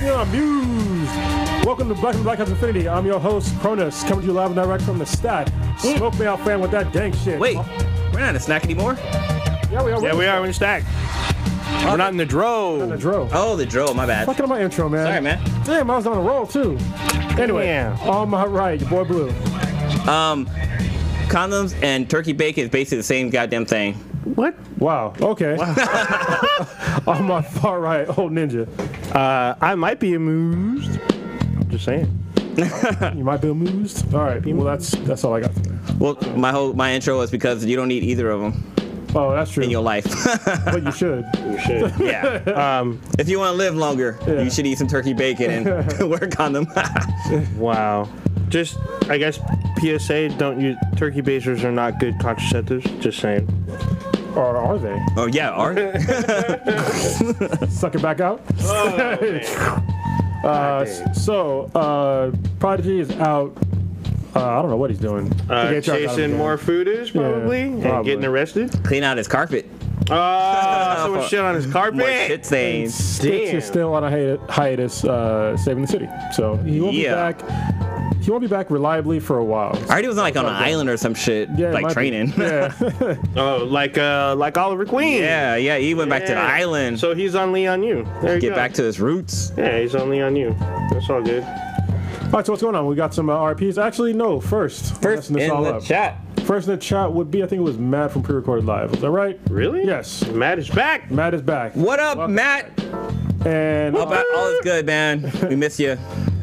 Yeah, amused. Welcome to Black and Black House Infinity. I'm your host, Cronus, coming to you live and direct from the stat. Smoke me out, fam, with that dank shit. Wait, we're not in a snack anymore. Yeah, we are. Yeah, we are in the stack. We're not in the The dro. dro. Oh, the drill. My bad. Fucking up my intro, man. Sorry, man. Damn, I was on a roll too. Anyway, Damn. on my right, your boy Blue. Um, condoms and turkey bacon is basically the same goddamn thing. What? Wow. Okay. on my far right, old ninja. Uh, I might be amused. I'm just saying. You might be amused. All right. Well, that's that's all I got. Well, my whole my intro was because you don't need either of them Oh, that's true. in your life. but you should. You should. yeah. Um. If you want to live longer, Yeah. you should eat some turkey bacon and wear a condom. Wow. Just, I guess, PSA. Don't use turkey basers are not good contraceptives. Just saying. Or are they? oh yeah, are they? Suck it back out. Oh, Uh, so, uh, Prodigy is out. Uh, I don't know what he's doing. Uh, To get charged out of chasing the more game. foodies, probably, and probably. getting arrested. clean out his carpet. Oh, someone shit on his carpet. More shit stains. Stitch Damn. is still on a hiatus, hiatus uh, saving the city. So he won't Yeah. be back. He won't be back reliably for a while. I already was like on an island or some shit, Yeah, like might be. training. Yeah. Oh, like uh, like Oliver Queen. yeah, yeah. He went back to the island. So he's on Lian Yu. There you get go. back to his roots. Yeah, he's on Lian Yu. That's all good. all right. So what's going on? We got some uh, RPs. Actually, no. First, First this in all the up. chat. First in the chat would be I think it was Matt from Pre-Recorded Live. Is that right? Really? Yes. Matt is back. Matt is back. What up, Welcome Matt? And All, ba- all is good, man. We miss you.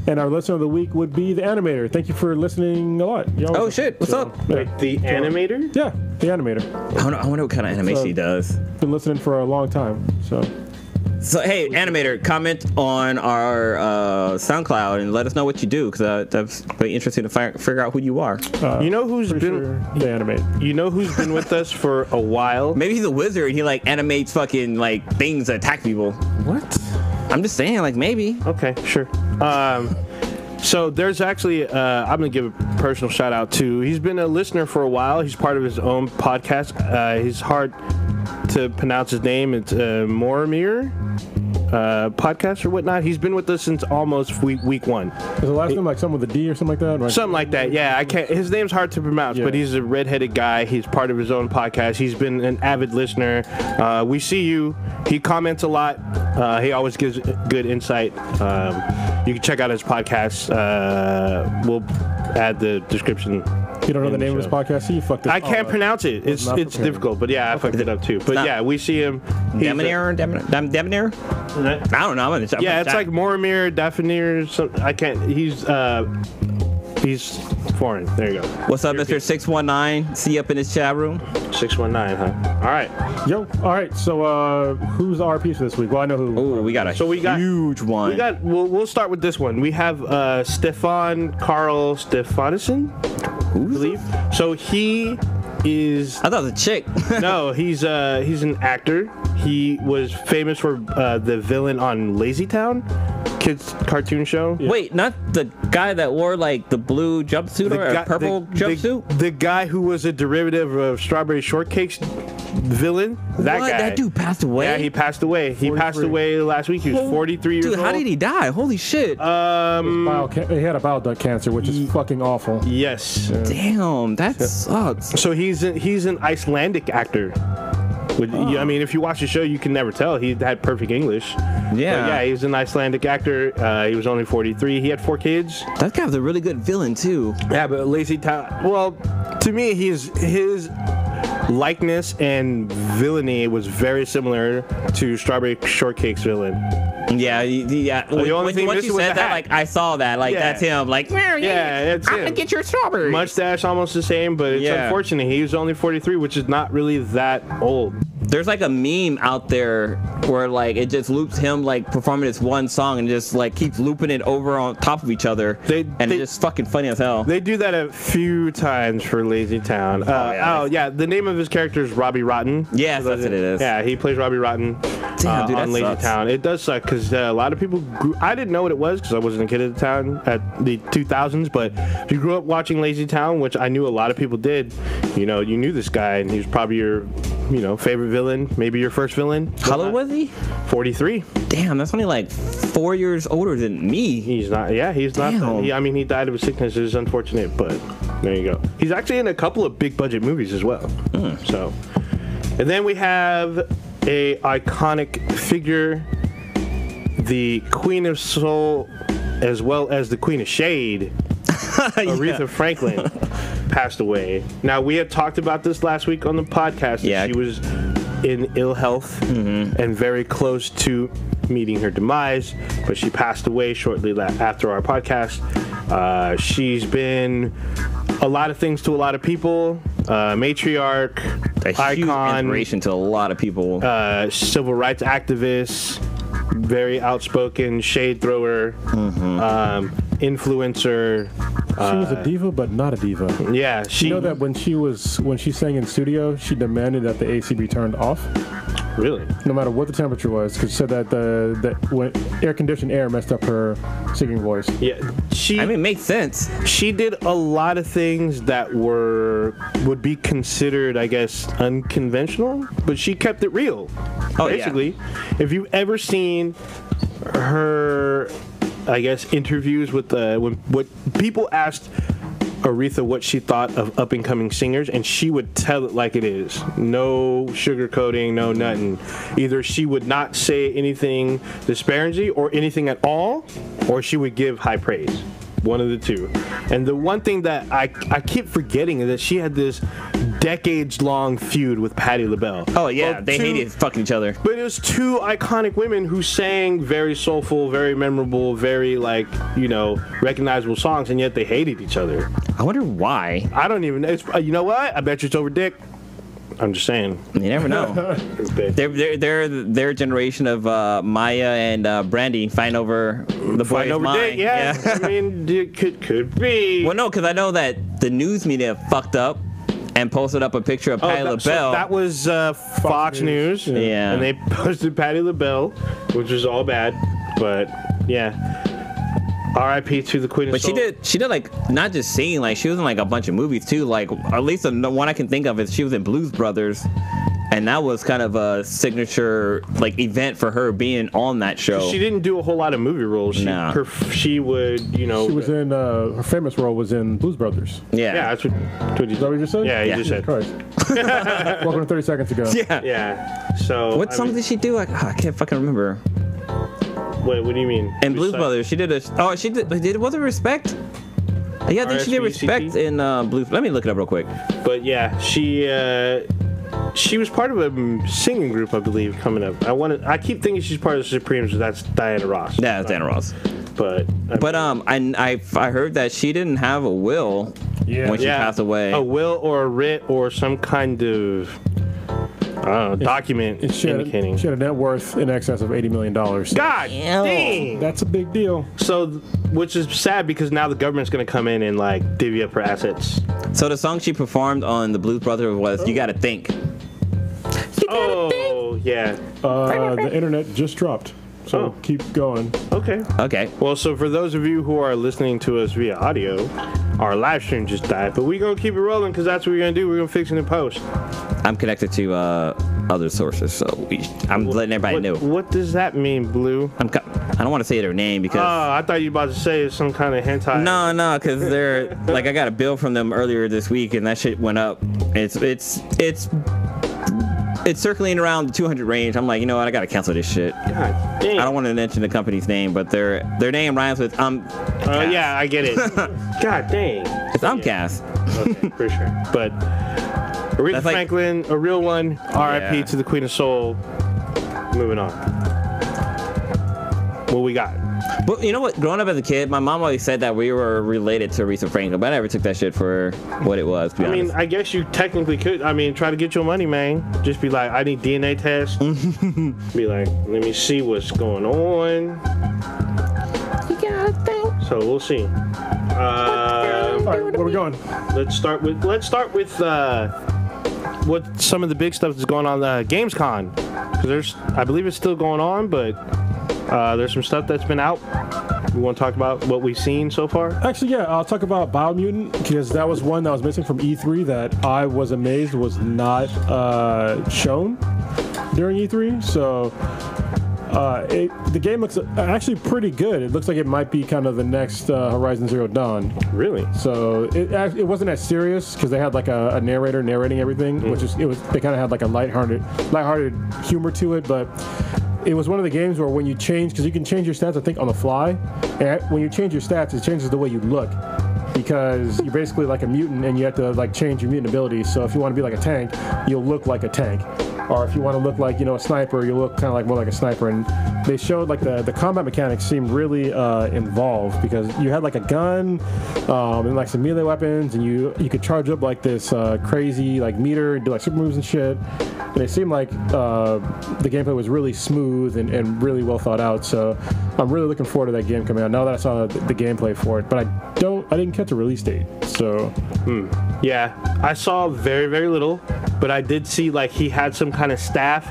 And our listener of the week would be the animator. Thank you for listening a lot. You always- Oh shit, what's up? Yeah. Like the animator. Yeah, the animator. I wonder, I wonder what kind of animation So- he does. Been listening for a long time. So So hey, animator, comment on our uh, SoundCloud and let us know what you do, because uh, that's very interesting to fi- figure out who you are. You know who's been sure they animate. you know who's been with us for a while? Maybe he's a wizard. and He like animates fucking like things that attack people. What? I'm just saying, like maybe. Okay, sure. Um, so there's actually uh, I'm gonna give a personal shout out to. He's been a listener for a while. He's part of his own podcast. Uh, he's hard to pronounce his name. It's uh, Mormir. Uh, podcast or whatnot. He's been with us since almost week week one. Is the last name like something with a D or something like that? Right? Something like that. Yeah, I can't. His name's hard to pronounce, Yeah. but he's a redheaded guy. He's part of his own podcast. He's been an avid listener. Uh, we see you. He comments a lot. Uh, he always gives good insight. Um, you can check out his podcast. Uh, we'll add the description. You don't know the in the name of his show. podcast? See, you fucked it. I can't pronounce it. It's not it's prepared. difficult, but yeah, I fucked it up too. But not- yeah, we see him. He's a- Debonair, Debonair, Dem- Debonair? I don't know. I'm gonna. I'm Yeah, it's chat. like Moromir, Daphneir. some I can't. He's uh, he's foreign. There you go. What's up, Mr. Six One Nine? See you up in his chat room. Six one nine, huh? All right. Yo, all right. So, uh, who's our piece for this week? Well, I know who. Oh, we got a So we got- huge one. We got. We'll, we'll start with this one. We have uh, Stefan Karl Stefansson, I believe. So he is I thought the chick. no, he's uh he's an actor. He was famous for uh, the villain on Lazy Town, kids cartoon show. Wait, not the guy that wore like the blue jumpsuit or guy- purple the- jumpsuit? The, the guy who was a derivative of Strawberry Shortcake's villain. That what? guy. That dude passed away. Yeah, he passed away. He passed away last week. He was 43 years Dude, old. how did he die? Holy shit! Um. Bile ca- he had a bile duct cancer, which is fucking awful. Yes. Damn, that sucks. So he's a, he's an Icelandic actor. Would, you- I mean, if you watch the show, you can never tell. He had perfect English. Yeah, But yeah, he's an Icelandic actor. Uh, he was only 43. He had four kids. that guy was a really good villain too. Yeah, but Lazy Town. Well, to me, he's his likeness and villainy was very similar to Strawberry Shortcake's villain. Yeah, yeah. the only When- thing once you said that, hat. like I saw that, like Yeah. that's him. Like, yeah, Yeah, that's I'm him. gonna get your strawberries. Mustache almost the same, but it's Yeah. unfortunate. He was only 43, which is not really that old. There's like a meme out there where like it just loops him like performing this one song and just like keeps looping it over on top of each other. They- and they- it's just fucking funny as hell. They do that a few times for Lazy Town. Uh, oh, yeah. yeah. The name of his character is Robbie Rotten. Yes, For those that's what it is. Yeah, he plays Robbie Rotten Damn, uh, dude, on Lazy sucks. Town. It does suck because uh, a lot of people. Grew, I didn't know what it was because I wasn't a kid at the time at the 2000s. But if you grew up watching Lazy Town, which I knew a lot of people did, you know, you knew this guy and he was probably your you know, favorite villain, maybe your first villain. How old was he? 43. Damn, that's only like four years older than me. He's not. Yeah, he's not. Damn. He, I mean, he died of a sickness. It's unfortunate, but there you go. He's actually in a couple of big budget movies as well. Hmm. So, and then we have a iconic figure, the Queen of Soul, as well as the Queen of Shade, Aretha Franklin, passed away. Now we had talked about this last week on the podcast. that Yeah. she was in ill health and very close to meeting her demise, but she passed away shortly after our podcast. Uh, she's been a lot of things to a lot of people. Uh, matriarch, A huge icon, inspiration to a lot of people. uh, civil rights activist, very outspoken shade thrower, um, influencer. She was a uh, diva, but not a diva. Yeah, she You know that when she was when she sang in studio, she demanded that the AC be turned off, really. no matter what the temperature was, because she said that the that when air conditioned air messed up her singing voice. Yeah, she. I mean, it makes sense. she did a lot of things that were would be considered, I guess, unconventional, but she kept it real. Oh, yeah. Basically, if you've ever seen her, I guess, interviews with the when what people asked Aretha what she thought of up and coming singers, and she would tell it like it is. No sugarcoating, no nothing. Either she would not say anything disparaging or anything at all, or she would give high praise. One of the two. And the one thing that I, I keep forgetting is that she had this decades long feud with Patti LaBelle. Oh yeah, Well, they two- hated fucking each other. but it was two iconic women who sang very soulful, very memorable, very like you know recognizable songs, and yet they hated each other. I wonder why. I don't even know. It's, uh, you know what? I bet you it's over dick. I'm just saying. You never know. they're, they're, they're their generation of uh, Maya and uh, Brandy fighting over the Fighting boy's over mind. dick, yeah. I mean, it could could be. Well, no, because I know that the news media fucked up and posted up a picture of Oh, Patti that, so that was uh, Fox, News. News. Yeah. Yeah. And they posted Patti LaBelle, which was all bad. But yeah. R.I.P. to the Queen of but she Soul. did, she did like not just singing, like she was in like a bunch of movies too. Like at least the one I can think of is she was in Blues Brothers, and that was kind of a signature like event for her being on that show. She didn't do a whole lot of movie roles. She, No. her, she would, you know. She was in uh, her famous role was in Blues Brothers. Yeah, Yeah, that's what, that's what you that what you just said? Yeah, you Yeah. just said. Christ. Welcome to 30 seconds ago. yeah. Yeah. So. What I song mean, did she do? Like, I can't fucking remember. What, what do you mean? In Blues Besides- Brothers, she did a. Oh, she did. Did was it Respect? Yeah, I think she did Respect in uh, Blues. Let me look it up real quick. But yeah, she uh, she was part of a singing group, I believe, coming up. I want to. I keep thinking she's part of the Supremes, but that's Diana Ross. Yeah, it's Diana Ross. But I But um, I, I I heard that she didn't have a will Yeah. when she yeah, passed away. a will or a writ or some kind of I document She had, indicating. she had a net worth in excess of $80 million. God dang! That's a big deal. So, which is sad because now the government's gonna come in and like divvy up her assets. So the song she performed on the Blues Brothers was "You Gotta Think." You gotta Oh yeah. Uh, the internet just dropped. So Oh. keep going. Okay. Okay. Well, so for those of you who are listening to us via audio, our live stream just died, but we're gonna keep it rolling because that's what we're gonna do. We're gonna fix it in post. I'm connected to uh, other sources, so we, I'm letting everybody What, know. what does that mean, Blue? I'm. co- I don't want to say their name because. Oh, I thought you were about to say it's some kind of hentai. no, no, because they're like I got a bill from them earlier this week, and that shit went up. It's it's it's it's circling around the 200 range. I'm like, you know what? I gotta cancel this shit. God dang. I don't want to mention the company's name, but their their name rhymes with um. Oh yeah, I get it. God dang. It's Umcast. Okay, for sure. But Aretha That's like- Franklin, a real one. R.I.P. Yeah. to the Queen of Soul. Moving on. What we got? But you know what? Growing up as a kid, my mom always said that we were related to Aretha Franklin, but I never took that shit for what it was. To be I mean. I guess you technically could. I mean, try to get your money, man. Just be like, I need DNA tests. be like, let me see what's going on. You got a thing. So we'll see. Uh, All right, where we going? let's start with let's start with uh, what some of the big stuff that's going on uh, Gamescom because there's I believe it's still going on, but uh, there's some stuff that's been out We want to talk about what we've seen so far? Actually, yeah, I'll talk about Biomutant because that was one that was missing from E3 that I was amazed was not uh, shown during E3. So uh, it, the game looks actually pretty good. It looks like it might be kind of the next uh, Horizon Zero Dawn. Really? So it it wasn't as serious because they had like a, a narrator narrating everything, which is it was they kind of had like a lighthearted lighthearted humor to it, but it was one of the games where when you change because you can change your stats I think on the fly, and when you change your stats it changes the way you look because you're basically like a mutant and you have to like change your mutant abilities. So if you want to be like a tank, you'll look like a tank. Or if you want to look like you know a sniper, you look kind of like more like a sniper. And they showed like the, the combat mechanics seemed really uh, involved because you had like a gun um, and like some melee weapons, and you you could charge up like this uh, crazy like meter and do like super moves and shit. And it seemed like uh, the gameplay was really smooth and, and really well thought out. So I'm really looking forward to that game coming out. Now that I saw the, the gameplay for it, but I don't I didn't catch a release date. So Yeah, I saw very, very little, but I did see like he had some kind of staff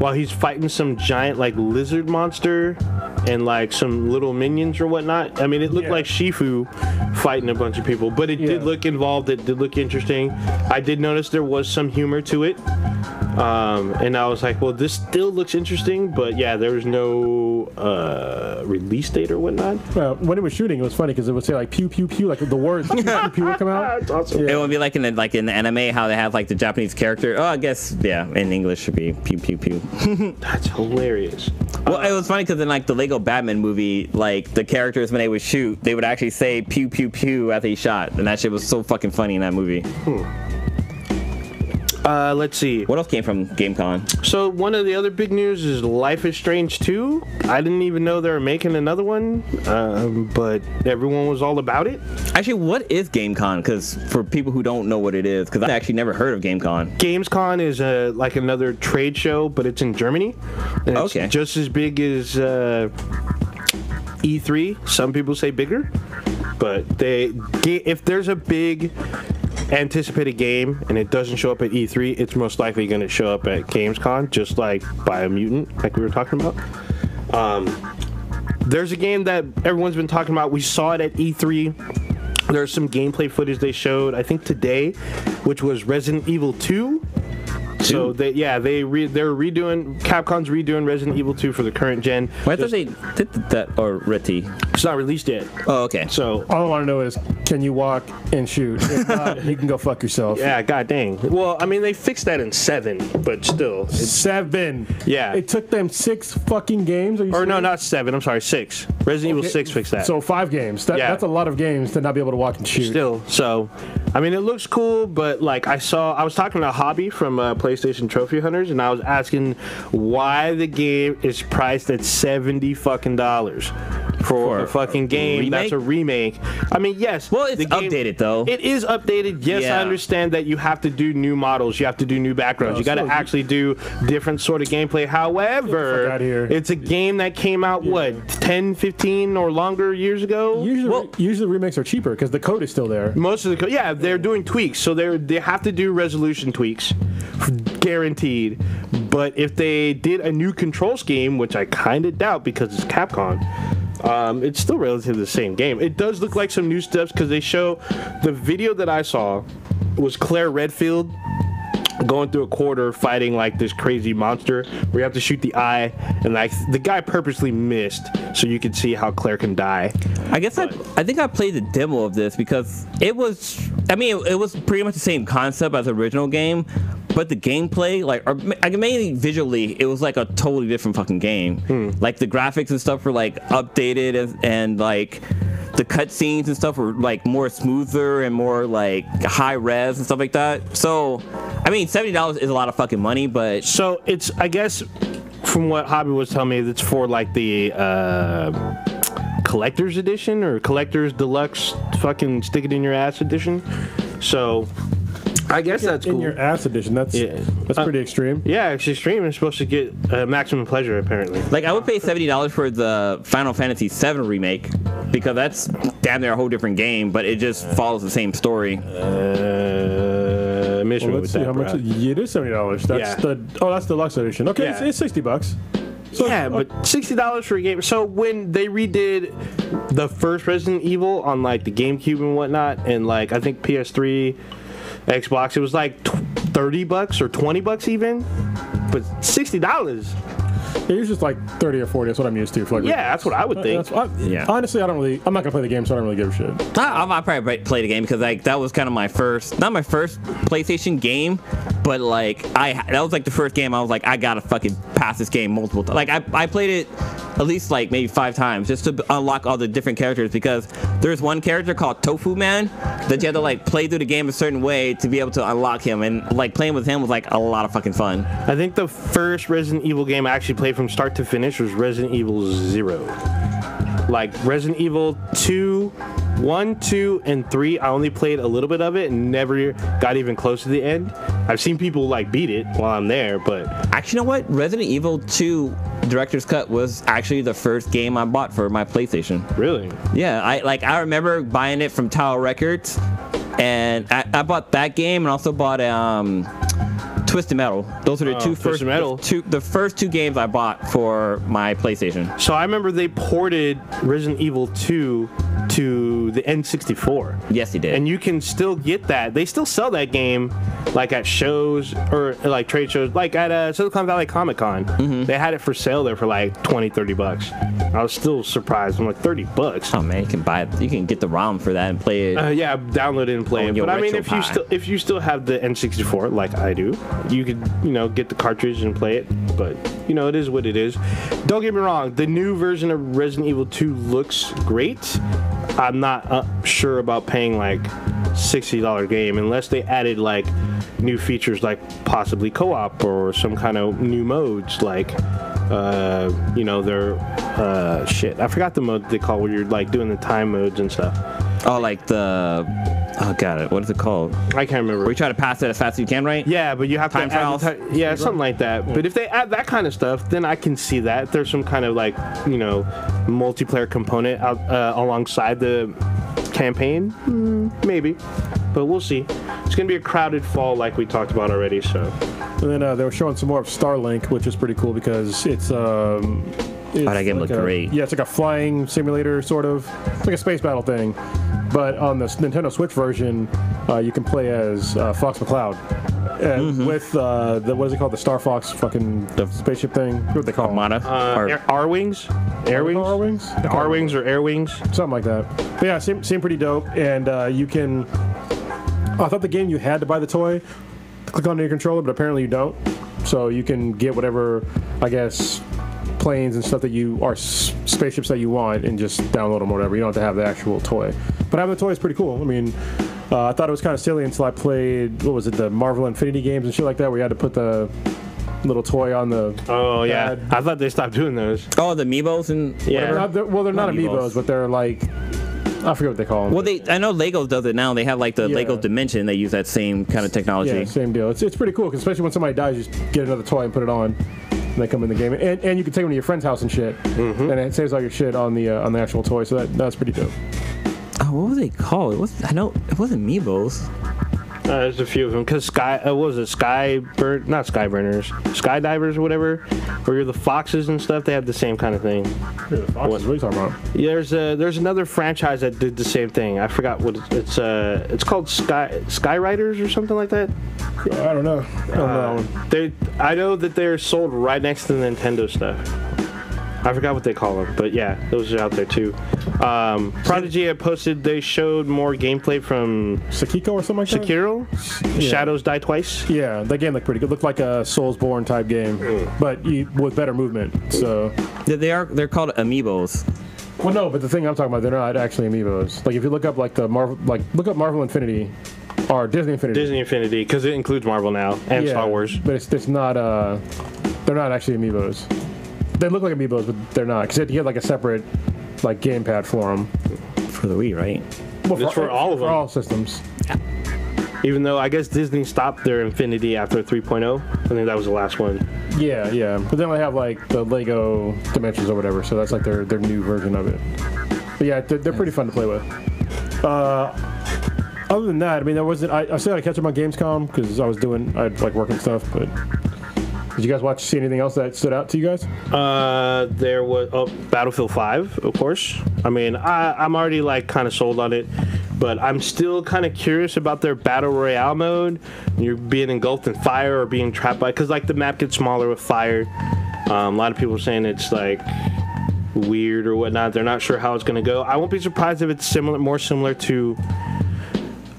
while he's fighting some giant like lizard monster and like some little minions or whatnot. I mean, it looked Yeah. like Shifu fighting a bunch of people, but it did look involved. It did look interesting. I did notice there was some humor to it. Um, and I was like, well, this still looks interesting, but yeah, there was no uh, release date or whatnot. Well, when it was shooting, it was funny because it would say like pew pew pew, like the words pew pew pew would come out. That's awesome. It would be like in the, like in the anime how they have like the Japanese character. Oh, I guess yeah. In English should be pew pew pew. That's hilarious. Well, it was funny because in like the Lego Batman movie, like the characters when they would shoot, they would actually say pew pew pew after he shot, and that shit was so fucking funny in that movie. Hmm. Uh, let's see. What else came from GameCon? So one of the other big news is Life is Strange 2. I didn't even know they were making another one, um, but everyone was all about it. Actually, what is GameCon? Because for people who don't know what it is, because I actually never heard of GameCon. Gamescom is uh, like another trade show, but it's in Germany. And it's Okay. just as big as uh, E3. Some people say bigger, but they if there's a big anticipated game and it doesn't show up at E3, it's most likely going to show up at Gamescom, just like Biomutant, like we were talking about. Um, there's a game that everyone's been talking about. We saw it at E3. There's some gameplay footage they showed, I think today, which was Resident Evil 2. So they yeah they re, they're redoing Capcom's redoing Resident Evil 2 for the current gen. Why thought they did that or Reti? It's not released yet. Oh, okay. So All I want to know is, can you walk and shoot? If not, you can go fuck yourself. yeah, god dang. Well, I mean they fixed that in seven, but still, it's Seven. Yeah. It took them six fucking games. Are you or no, not seven. I'm sorry, six. Resident Evil Six fixed that. So five games. That, Yeah. That's a lot of games to not be able to walk and shoot. still so i mean it looks cool but like i saw i was talking to hobby from uh, playstation trophy hunters and i was asking why the game is priced at 70 fucking dollars for, For a fucking game that's a remake. I mean yes Well, it's the game- updated, though. it is updated. Yes Yeah. i understand that you have to do new models. You have to do new backgrounds. Oh, you got to so- actually do different sort of gameplay. However here. it's a game that came out what 10 15 or longer years ago? Usually, Well- usually remakes are cheaper because the code is still there. most of the code, yeah, they're doing tweaks, so they are they have to do resolution tweaks, guaranteed. But if they did a new control scheme, which I kind of doubt because it's Capcom, um, it's still relatively the same game. It does look like some new steps because they show the video that I saw was Claire Redfield going through a corridor fighting like this crazy monster where you have to shoot the eye and like the guy purposely missed so you can see how Claire can die. I guess I, I think I played the demo of this because it was I mean it, it was pretty much the same concept as the original game, but the gameplay like or ma- like mainly visually it was like a totally different fucking game. Like the graphics and stuff were like updated and, and like the cutscenes and stuff were like more smoother and more like high res and stuff like that. So I mean seventy dollars is a lot of fucking money, but So it's I guess from what Hobby was telling me, it's for like the uh, collector's edition or collector's deluxe fucking stick it in your ass edition. So I guess that's in cool. your ass edition. That's Yeah. that's Uh, pretty extreme. yeah, it's extreme. It's supposed to get uh, maximum pleasure apparently. Like I would pay seventy dollars for the Final Fantasy VII remake because that's damn near a whole different game, but it just follows the same story. Uh, miss me Well, let's see that, how much bro. it, it is. Seventy dollars. That's Yeah. the oh, that's the deluxe edition. Okay, it's, Yeah. it's sixty bucks. yeah, but sixty dollars for a game. So when they redid the first Resident Evil on like the GameCube and whatnot, and like I think PS3, Xbox, it was like tw- thirty bucks or twenty bucks even, but sixty dollars. Yeah, was just like 30 or 40. That's what I'm used to. For like, Yeah, that's what I would uh, think. That's, I, Yeah. Honestly, I don't really. I'm not gonna play the game, so I don't really give a shit. I, I probably played the game because like that was kind of my first, not my first PlayStation game, but like I that was like the first game I was like I gotta fucking pass this game multiple times. Like I, I played it at least like maybe five times just to unlock all the different characters because there's one character called Tofu Man that you had to like play through the game a certain way to be able to unlock him and like playing with him was like a lot of fucking fun. I think the first Resident Evil game I actually played from start to finish was Resident Evil Zero. Like Resident Evil 2, 1, 2, and 3, I only played a little bit of it and never got even close to the end. I've seen people like beat it while I'm there, but Actually, you know what? Resident Evil 2 Director's Cut was actually the first game I bought for my PlayStation. really, Yeah, I like I remember buying it from Tower Records, and I, I bought that game and also bought um, Twisted Metal. Those are the Oh, two Twisted first Metal. the two the first two games I bought for my PlayStation. So I remember they ported Resident Evil 2 to the N64. Yes, he did. And you can still get that. They still sell that game like at shows or like trade shows, like at uh, Silicon Valley Comic Con. Mm-hmm. They had it for sale there for like 20, 30 bucks. I was still surprised. I'm like, 30 bucks? oh man, you can buy it. You can get the ROM for that and play it. Uh, yeah, download it and play it. But I mean, if you still if you still have the N64 like I do, you could you know get the cartridge and play it. But you know, it is what it is. Don't get me wrong. The new version of Resident Evil 2 looks great. I'm not uh, sure about paying like sixty dollar game unless they added like new features like possibly co-op or some kind of new modes like uh you know their uh shit i forgot the mode they call where you're like doing the time modes and stuff oh, like the oh god, it what is it called? i can't remember Where you try to pass it as fast as you can, right? Yeah, but you have Time to add the trials? ti- yeah, something like that. But if they add that kind of stuff, then I can see that. If there's some kind of like you know multiplayer component out, uh, alongside the campaign, mm, maybe. But we'll see. It's gonna be a crowded fall, like we talked about already. So And then uh, they were showing some more of Starlink, which is pretty cool because it's. Um, it's that game like looked a- great. Yeah, it's like a flying simulator, sort of. It's like a space battle thing. But on the Nintendo Switch version, uh, you can play as uh, Fox McCloud. And Mm-hmm. with uh, the what is it called? The Star Fox fucking the spaceship thing. What do they call 'em? Armada. uh, Or- Arwings, air wings, Arwings, R wings or air wings. something like that. But yeah, seemed, seemed pretty dope. And uh, you can. I thought the game you had to buy the toy, click on your controller, but apparently you don't. So you can get whatever, I guess, planes and stuff that you are spaceships that you want, and just download them or whatever. You don't have to have the actual toy. But having the toy is pretty cool. I mean. Uh, I thought it was kind of silly until I played what was it, the Marvel Infinity games and shit like that, where you had to put the little toy on the. Oh yeah, Bad. I thought they stopped doing those. oh, the Amiibos and Yeah. whatever. Not- they're- well, they're not, Not amiibos, amiibos. but they're like I forget what they call them. Well, they I know Legos does it now. They have like the Yeah. Lego Dimension. They use that same kind of technology. Yeah, same deal. It's, it's pretty cool, 'cause especially when somebody dies, you just get another toy and put it on. And they come in the game, and, and you can take them to your friend's house and shit, Mm-hmm. and it saves all your shit on the uh, on the actual toy. So that that's pretty dope. Oh, what was they called? It was I know it wasn't Amiibos. Uh, there's a few of them because Sky, uh, what was it? Sky burn, not sky burners, skydivers or whatever. Where you're the foxes and stuff. They have the same kind of thing. What, what are you talking about? Yeah, there's a there's another franchise that did the same thing. I forgot what it's it's uh it's called Sky Skyriders or something like that. I don't know. I don't Uh, know. they I know that they're sold right next to the Nintendo stuff. I forgot what they call them, but yeah, those are out there too. Um, Prodigy had posted they showed more gameplay from Sakiko or something like that. Sekiro. Yeah. Shadows Die Twice. Yeah, that game looked pretty good. Looked like a Soulsborne type game, Mm. but you, with better movement. So, They- They are they're called Amiibos. well, no, but the thing I'm talking about, they're not actually amiibos. Like if you look up like the Marvel, like look up Marvel Infinity or Disney Infinity. Disney Infinity because it includes Marvel now and Yeah, Star Wars. But it's, it's not. Uh, they're not actually amiibos. They look like amiibos, but they're not because you have like a separate like gamepad for them. For the Wii, right? Well, It's for all of for them. all systems. Even though I guess Disney stopped their Infinity after 3.0. I think that was the last one. Yeah, yeah. But then they have like the Lego Dimensions or whatever, so that's like their their new version of it. But yeah, they're, they're pretty fun to play with. Uh, other than that, I mean, there wasn't. I, I still had to catch up on Gamescom because I was doing, I had like working stuff, but Did you guys watch see anything else that stood out to you guys? Uh, there was oh, Battlefield 5, of course. I mean, I, I'm already like kind of sold on it, but I'm still kind of curious about their battle royale mode. You're being engulfed in fire or being trapped by, because like the map gets smaller with fire. Um, a lot of people are saying it's like weird or whatnot. They're not sure how it's going to go. I won't be surprised if it's similar, more similar to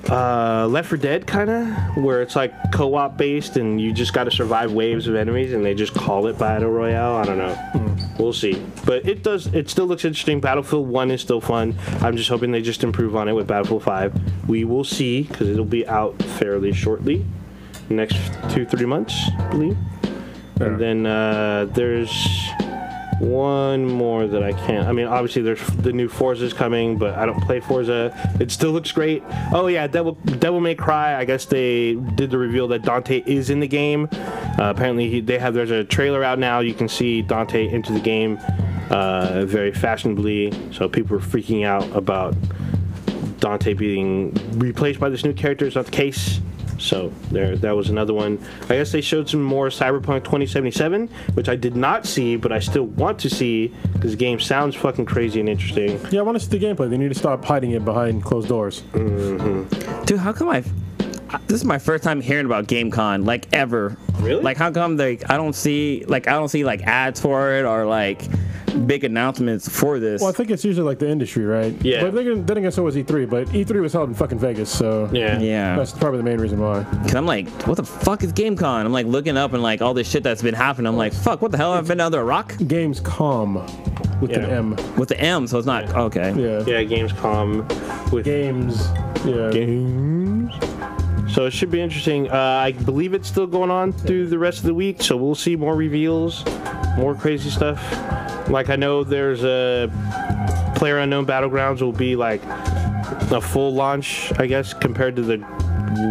uh, Left 4 Dead, kind of, where it's like co-op based and you just got to survive waves of enemies, and they just call it Battle Royale. I don't know. We'll see. But it does. It still looks interesting. Battlefield 1 is still fun. I'm just hoping they just improve on it with Battlefield 5. We will see because it'll be out fairly shortly, next two three months, I believe. Yeah. And then uh, there's one more that I can't. I mean, obviously there's the new Forza's coming, but I don't play Forza. It still looks great. Oh yeah, Devil Devil May Cry. I guess they did the reveal that Dante is in the game. Uh, apparently he, they have there's a trailer out now. You can see Dante into the game uh, very fashionably. So people are freaking out about Dante being replaced by this new character. It's not the case. So there, that was another one. I guess they showed some more Cyberpunk 2077, which I did not see, but I still want to see because the game sounds fucking crazy and interesting. Yeah, I want to see the gameplay. They need to stop hiding it behind closed doors. Mm-hmm. Dude, how come I? This is my first time hearing about GameCon, like ever. Really? Like, how come they? I don't see like I don't see like ads for it or like big announcements for this. Well, I think it's usually like the industry, right? Yeah. But then, again- then again, so was E3, but E3 was held in fucking Vegas, so Yeah. yeah. that's probably the main reason why. Cause I'm like, what the fuck is GameCon? I'm like looking up and like all this shit that's been happening. I'm like, fuck, what the hell? I've been under a rock Gamescom with an M. with the M, so it's not okay. Yeah. Yeah, Gamescom with Games. Yeah. games. So it should be interesting. Uh, I believe it's still going on through the rest of the week, so we'll see more reveals, more crazy stuff. Like I know there's a Player Unknown Battlegrounds will be like a full launch, I guess, compared to the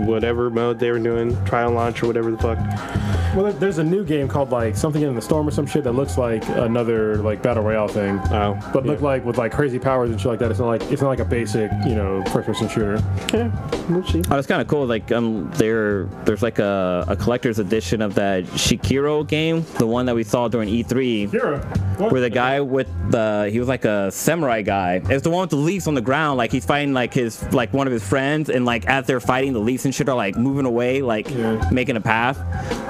whatever mode they were doing, trial launch or whatever the fuck. Well, there's a new game called like something in the storm or some shit that looks like another like battle royale thing, Oh, but yeah. look like with like crazy powers and shit like that. It's not like it's not like a basic you know first person shooter. yeah, we'll see. Oh, it's kind of cool. Like, um, there, there's like a, a collector's edition of that Shikiro game, the one that we saw during E3, Hero. What? where the guy with the, he was like a samurai guy. It's the one with the leaves on the ground. Like he's fighting like his, like one of his friends, and like as they're fighting, the leaves and shit are like moving away, like Yeah. making a path.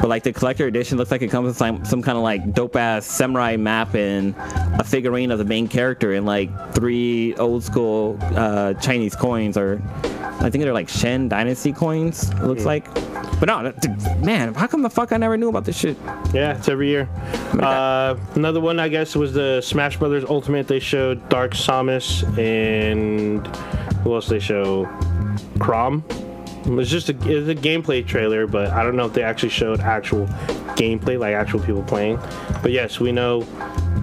But like the collector edition looks like it comes with some, some kind of like dope ass samurai map and a figurine of the main character and like three old school uh, Chinese coins or I think they're like Shen Dynasty coins. It looks like. But no, man, how come the fuck I never knew about this shit? Yeah, it's every year. Uh, another one, I guess, was the Smash Brothers Ultimate. They showed Dark Samus and who else they show? Chrom. It's just a, it's a gameplay trailer, but I don't know if they actually showed actual gameplay, like actual people playing. But yes, we know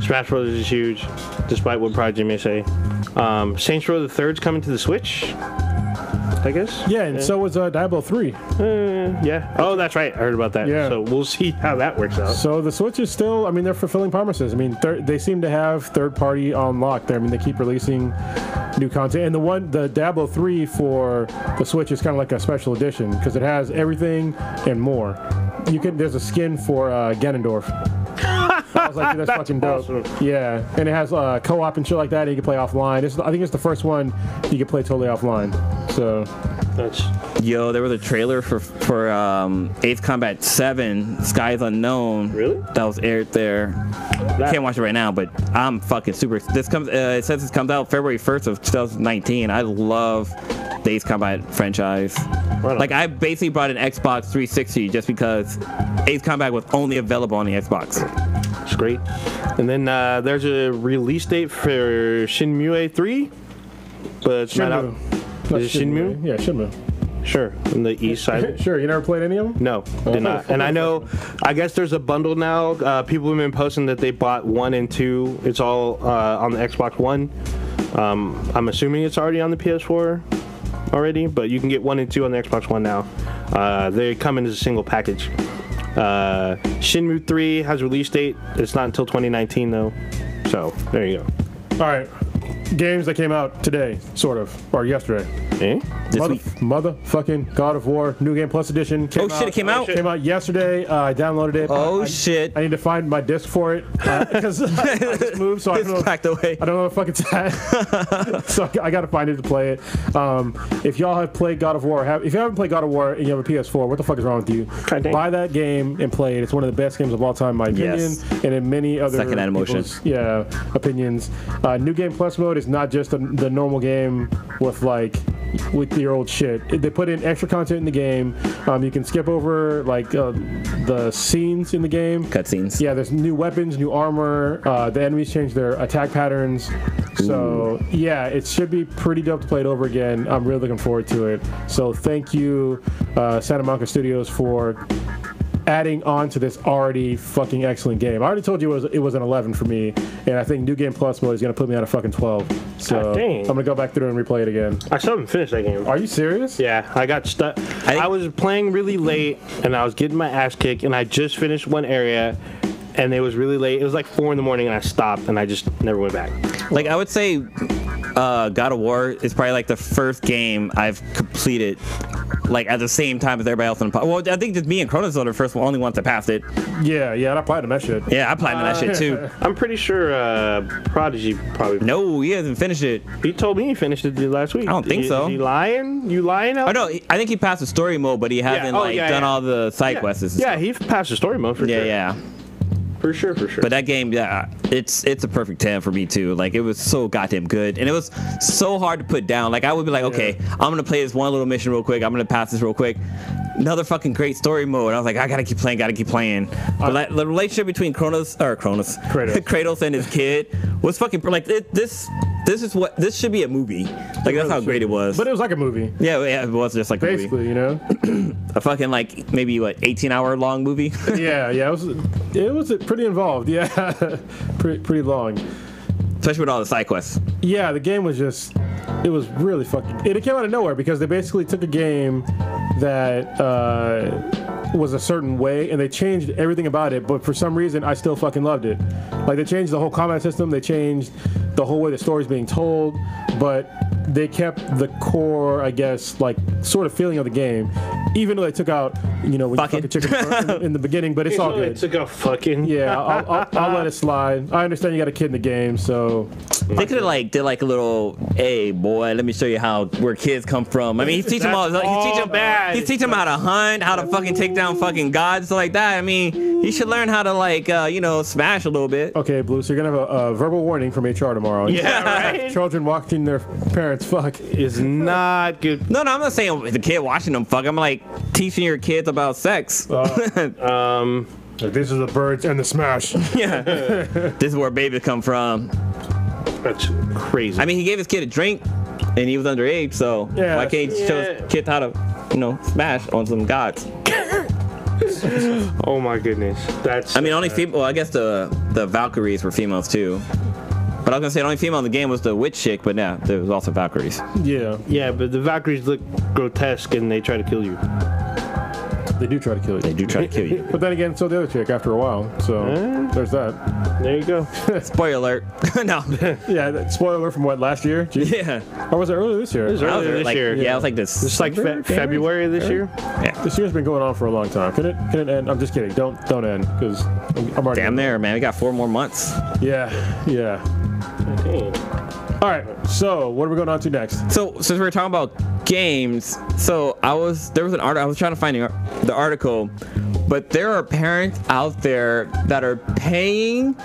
Smash Brothers is huge, despite what Prodigy may say. Um, Saints Row the Third's coming to the Switch. I guess. Yeah, and so was uh, Diablo 3. Uh, yeah. Oh, that's right. I heard about that. Yeah. So we'll see how that works out. So the Switch is still, I mean, they're fulfilling promises. I mean, thir- they seem to have third party on lock there. I mean, they keep releasing new content. And the one, the Diablo 3 for the Switch is kind of like a special edition because it has everything and more. You can, there's a skin for uh, Ganondorf. I was like, dude, that's, fucking dope. awesome. Yeah, and it has uh, co-op and shit like that. And you can play offline. It's, I think it's the first one you can play totally offline. So That's Yo, there was a trailer for for um, Ace Combat Seven: Skies Unknown. Really? That was aired there. that. Can't watch it right now, but I'm fucking super. This comes. Uh, it says this comes out February 1st of 2019. I love the Ace Combat franchise. on. Like I basically brought an Xbox 360 just because Ace Combat was only available on the Xbox. It's great. And then uh, there's a release date for Shenmue 3, but it's not out. Is it Shenmue? Yeah, Shenmue. Sure, on the east side. Sure, you never played any of them? No, did not. And I know, I guess there's a bundle now. Uh, people have been posting that they bought one and two. It's all uh, on the Xbox One. Um, I'm assuming it's already on the PS4 already, but you can get one and two on the Xbox One now. Uh, they come in as a single package. Uh, Shenmue 3 has a release date. It's not until 2019 though. So there you go. All right. Games that came out today, sort of, or yesterday. Eh? this Mother, week. motherfucking God of War New Game Plus edition. Oh shit! It came out. Came out yesterday. Uh, I downloaded it. Oh I, shit! I need to find my disc for it because I just moved, so I It's don't know. packed away. I don't know where the fuck it's at. so I got to find it to play it. Um, if y'all have played God of War, have, if you haven't played God of War and you have a PS4, what the fuck is wrong with you? God. Buy that game and play it. It's one of the best games of all time, in my opinion, Yes. and in many other Second-hand emotion. yeah opinions. Uh, New Game Plus mode is not just the, the normal game with like with your old shit. They put in extra content in the game. Um, you can skip over like uh, the scenes in the game. Cutscenes. Yeah, there's new weapons, new armor. Uh, the enemies change their attack patterns. So yeah, it should be pretty dope to play it over again. I'm really looking forward to it. So thank you, uh, Santa Monica Studios, for adding on to this already fucking excellent game. I already told you it was it was an 11 for me, and I think New Game Plus mode is gonna put me at a fucking 12. So God. I'm gonna go back through and replay it again. I still haven't finished that game. Are you serious? Yeah, I got stuck. I, think- was playing really late, and I was getting my ass kicked, and I just finished one area, and it was really late. It was like four in the morning, and I stopped, and I just never went back. Like I would say, uh, God of War is probably like the first game I've completed, like at the same time as everybody else on the pod. Well, I think just me and Kronos are the first one, only ones that passed it. Yeah, yeah. and I played that shit. Yeah, I played that shit too. I'm pretty sure uh, Prodigy probably. No, he hasn't finished it. He told me he finished it last week. I don't think Is so. he lying? You lying? Oh no, he- I think he passed the story mode, but he hasn't Oh, like yeah, done yeah. all the side Yeah, quests. yeah stuff. he passed the story mode for yeah, sure. yeah. For sure, for sure. But that game, yeah, it's it's a perfect ten for me too. Like it was so goddamn good, and it was so hard to put down. Like I would be like, okay, I'm gonna play this one little mission real quick. I'm gonna pass this real quick. Another fucking great story mode. I was like, I gotta keep playing, gotta keep playing. But the relationship between Kronos or Kronos, Kratos. Kratos and his kid was fucking like it, this. This is what this should be a movie. Like that's how great it was. But it was like a movie, yeah, yeah, it was just like a movie. basically. You know. A fucking like maybe what 18 hour long movie. yeah, yeah. It was it was pretty involved. Yeah, pretty pretty long. Especially with all the side quests. Yeah, the game was just it was really fucking. It came out of nowhere because they basically took a game that uh, was a certain way and they changed everything about it. But for some reason, I still fucking loved it. Like they changed the whole combat system. They changed the whole way the story's being told, but they kept the core, I guess, like sort of feeling of the game. Even though they took out, you know, when you Fucking. fuck a chicken in, the- in the beginning, but it's all good. took a fucking. Yeah, I'll, I'll, I'll let it slide. I understand you got a kid in the game, so They could have like did like a little, hey boy, let me show you how where kids come from. I mean, he's teaching them all. That's He's teaching bad. He's teaching them how to hunt, how to fucking take down fucking gods, like that. I mean, he should learn how to like, uh, you know, smash a little bit. okay, Blue. So you're gonna have a, a verbal warning from HR tomorrow. Yeah, right. Children watching their parents fuck. Is not good. No, no, I'm not saying the kid watching them fuck. I'm like teaching your kids about sex. Um, This is the birds and the smash. yeah, this is where babies come from. That's crazy. I mean, he gave his kid a drink, and he was underage, so Yeah. why can't he show Yeah. his kid how to, you know, smash on some gods? oh my goodness. That's. I mean, only female. Well, I guess the the Valkyries were females too. But I was gonna say the only female in the game was the witch chick, but yeah, there was also Valkyries. yeah, Yeah, but the Valkyries look grotesque and they try to kill you. They do try to kill you. They do try to kill you. But then again, so the other chick after a while. So there's that. There you go. Spoiler alert. no. Yeah, that, spoiler from what last year? Jeez. Yeah. Or was it earlier this year? was earlier this like, year. Yeah, it was like this. It's like fe- February this year. Yeah. This year's been going on for a long time. Can it? Can it end? I'm just kidding. Don't don't end because I'm, I'm already. Damn there, man. We got four more months. Yeah, yeah. All right. So what are we going on to next? So since we were talking about games, so I was there was an article I was trying to find the article, but there are parents out there that are paying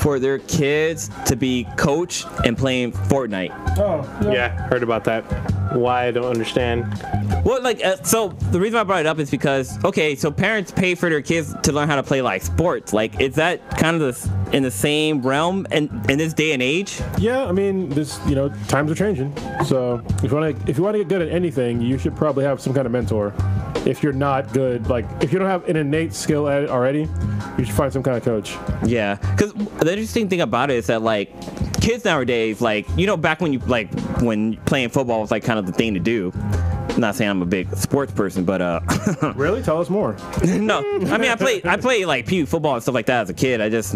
for their kids to be coached and playing Fortnite. Oh, Yeah, heard about that. Why I don't understand. Well, like, uh, so the reason I brought it up is because, okay, so parents pay for their kids to learn how to play like sports. Like, is that kind of the, in the same realm in, in this day and age? Yeah, I mean, this you know times are changing. So if you want to if you want to get good at anything, you should probably have some kind of mentor. If you're not good, like if you don't have an innate skill at it already, you should find some kind of coach. Yeah, because the interesting thing about it is that like kids nowadays, like you know, back when you like when playing football was like kind of the thing to do. not saying I'm a big sports person, but uh, Really? Tell us more. no. I mean, I play I play like pew football and stuff like that as a kid. I just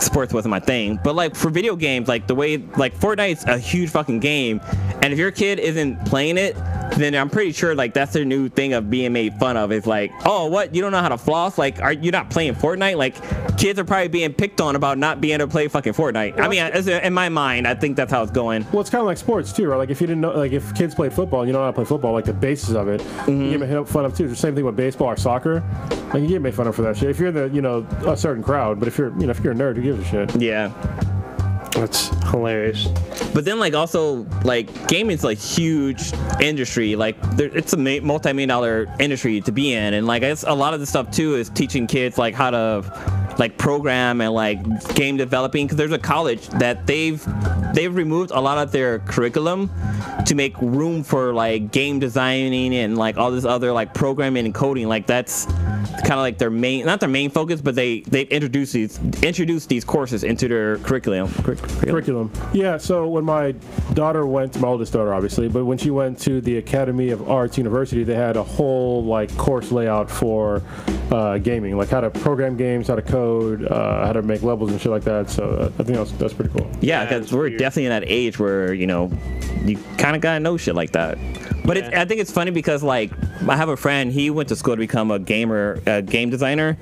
sports wasn't my thing. But like for video games, like the way like Fortnite's a huge fucking game, and if your kid isn't playing it, then I'm pretty sure like that's their new thing of being made fun of. Is like, oh, what you don't know how to floss? Like, are you not playing Fortnite? Like, kids are probably being picked on about not being able to play fucking Fortnite. I mean, in my mind, I think that's how it's going. Well, it's kind of like sports too, right? Like if you didn't know, like if kids play football, and you don't know how to play football, like the basis of it, you mm-hmm. get made fun of too. It's the same thing with baseball or soccer. Like you get made fun of for that shit. If you're in the, you know, a certain crowd, but if you're, you know, if you're a nerd, who gives a shit? Yeah. That's hilarious. But then, like, also, like, gaming's like huge industry. Like, there, it's a multi-million dollar industry to be in, and like, it's a lot of the stuff too is teaching kids like how to like program and like game developing. Because there's a college that they've they've removed a lot of their curriculum to make room for like game designing and like all this other like programming and coding. Like, that's kind of like their main not their main focus, but they they've introduced these introduced these courses into their curriculum. Curric- curriculum. curriculum. Yeah, so when my daughter went, my oldest daughter obviously, but when she went to the Academy of Arts University, they had a whole like course layout for uh, gaming, like how to program games, how to code, uh, how to make levels and shit like that. So uh, I think that's that's pretty cool. Yeah, Yeah, because it's we're weird. definitely in that age where you know you kind of gotta know shit like that. But it, I think it's funny because like I have a friend, he went to school to become a gamer, a game designer,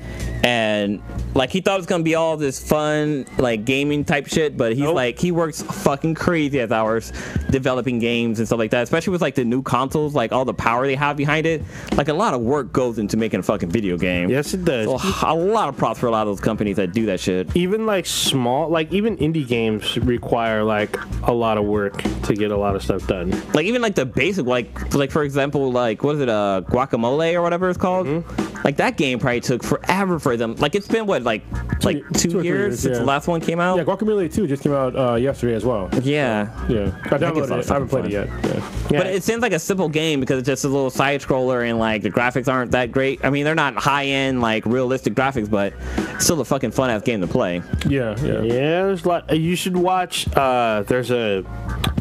and like he thought it was gonna be all this fun like gaming type shit, but he's Nope. like he works fucking crazy as hours developing games and stuff like that. Especially with like the new consoles, like all the power they have behind it. Like a lot of work goes into making a fucking video game. Yes, it does. So, a lot of props for a lot of those companies that do that shit. even like small, like even indie games require like a lot of work to get a lot of stuff done. like even like the basic like like for example like what is it uh Guacamelee or whatever it's called Mm-hmm. like that game probably took forever for them like it's been what like like two, two years, years, since yeah. the last one came out Yeah, Guacamelee 2 just came out uh, yesterday as well. yeah Yeah, I That gets a downloaded lot it. I haven't fucking played it yet. Yeah. Yeah. but it seems like a simple game because it's just a little side scroller and like the graphics aren't that great i mean they're not high end like realistic graphics but still a fucking fun ass game to play Yeah, yeah. Yeah, there's a lot. uh, You should watch. Uh, there's a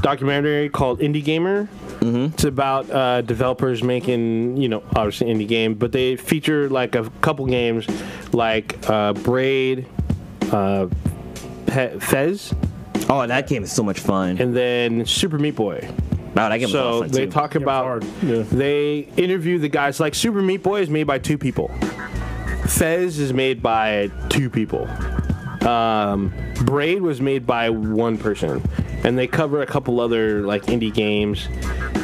documentary called Indie Gamer. Mm-hmm. It's about uh, developers making, you know, obviously indie game, but they feature like a couple games, like uh, Braid, uh, Pe- Fez, oh that game is so much fun and then Super Meat Boy. wow that game was So awesome they too. talk about. Yeah. they interview the guys like Super Meat Boy is made by two people. Fez is made by two people. Um, Braid was made by one person, and they cover a couple other like indie games.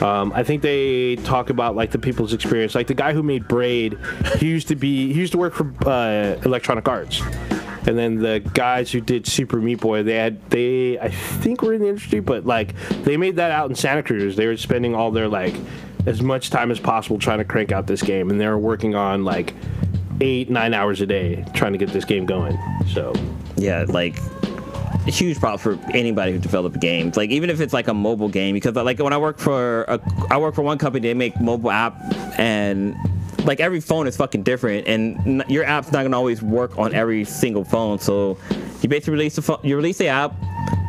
Um, I think they talk about like the people's experience. Like the guy who made Braid, he used to be he used to work for uh, Electronic Arts. And then the guys who did Super Meat Boy, they had they I think were in the industry, but like they made that out in Santa Cruz. They were spending all their like as much time as possible trying to crank out this game, and they were working on like eight nine hours a day trying to get this game going. So yeah, like huge props for anybody who develops games. Like even if it's like a mobile game, because uh, like when I work for a, I work for one company, they make mobile app, and like every phone is fucking different, and your app's not gonna always work on every single phone. So you basically release the phone, you release the app.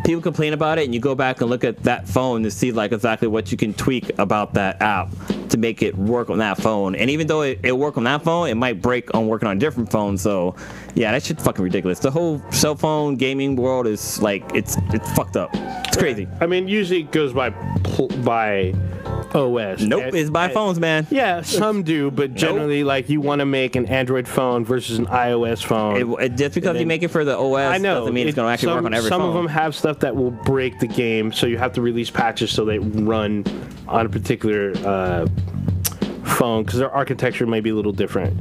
People complain about it, and you go back and look at that phone to see like exactly what you can tweak about that app to make it work on that phone. And even though it, it work on that phone, it might break on working on a different phone. So yeah, that shit's fucking ridiculous. The whole cell phone gaming world is like it's it's fucked up. It's crazy. I mean, usually it goes by by OS. Nope, And- it's by and- phones, man. Yeah, some do, but generally, like you want to make an Android phone versus an iOS phone. It, it- just because you make it for the OS I know. doesn't mean it's gonna actually some, work on every some phone. of them have stuff that will break the game, so you have to release patches so they run on a particular uh, phone because their architecture may be a little different.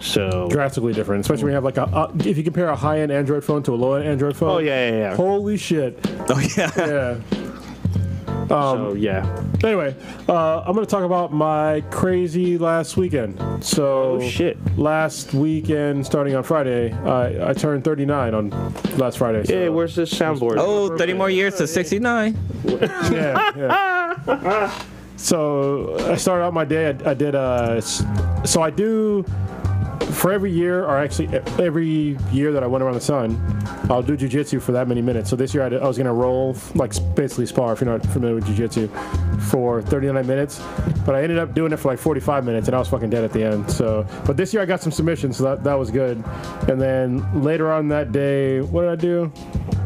So Drastically different, especially when you have like a, uh, if you compare a high-end Android phone to a low-end Android phone. Oh, yeah, yeah, yeah. Holy shit. oh yeah. Yeah. So yeah. Anyway, uh, I'm going to talk about my crazy last weekend. So, Oh, shit. last weekend, starting on Friday, I I turned 39 on last Friday. So, Hey, where's this soundboard? Oh, 30 more years to 69. yeah, yeah. so I started out my day. I, I did uh, so I do for every year, or actually every year that I went around the sun, I'll do jujitsu for that many minutes. So this year I, did- I was gonna roll like basically spar if you're not familiar with jujitsu for 39 minutes, but I ended up doing it for like 45 minutes and I was fucking dead at the end. So, but this year I got some submissions, so that, that was good. And then later on that day, what did I do?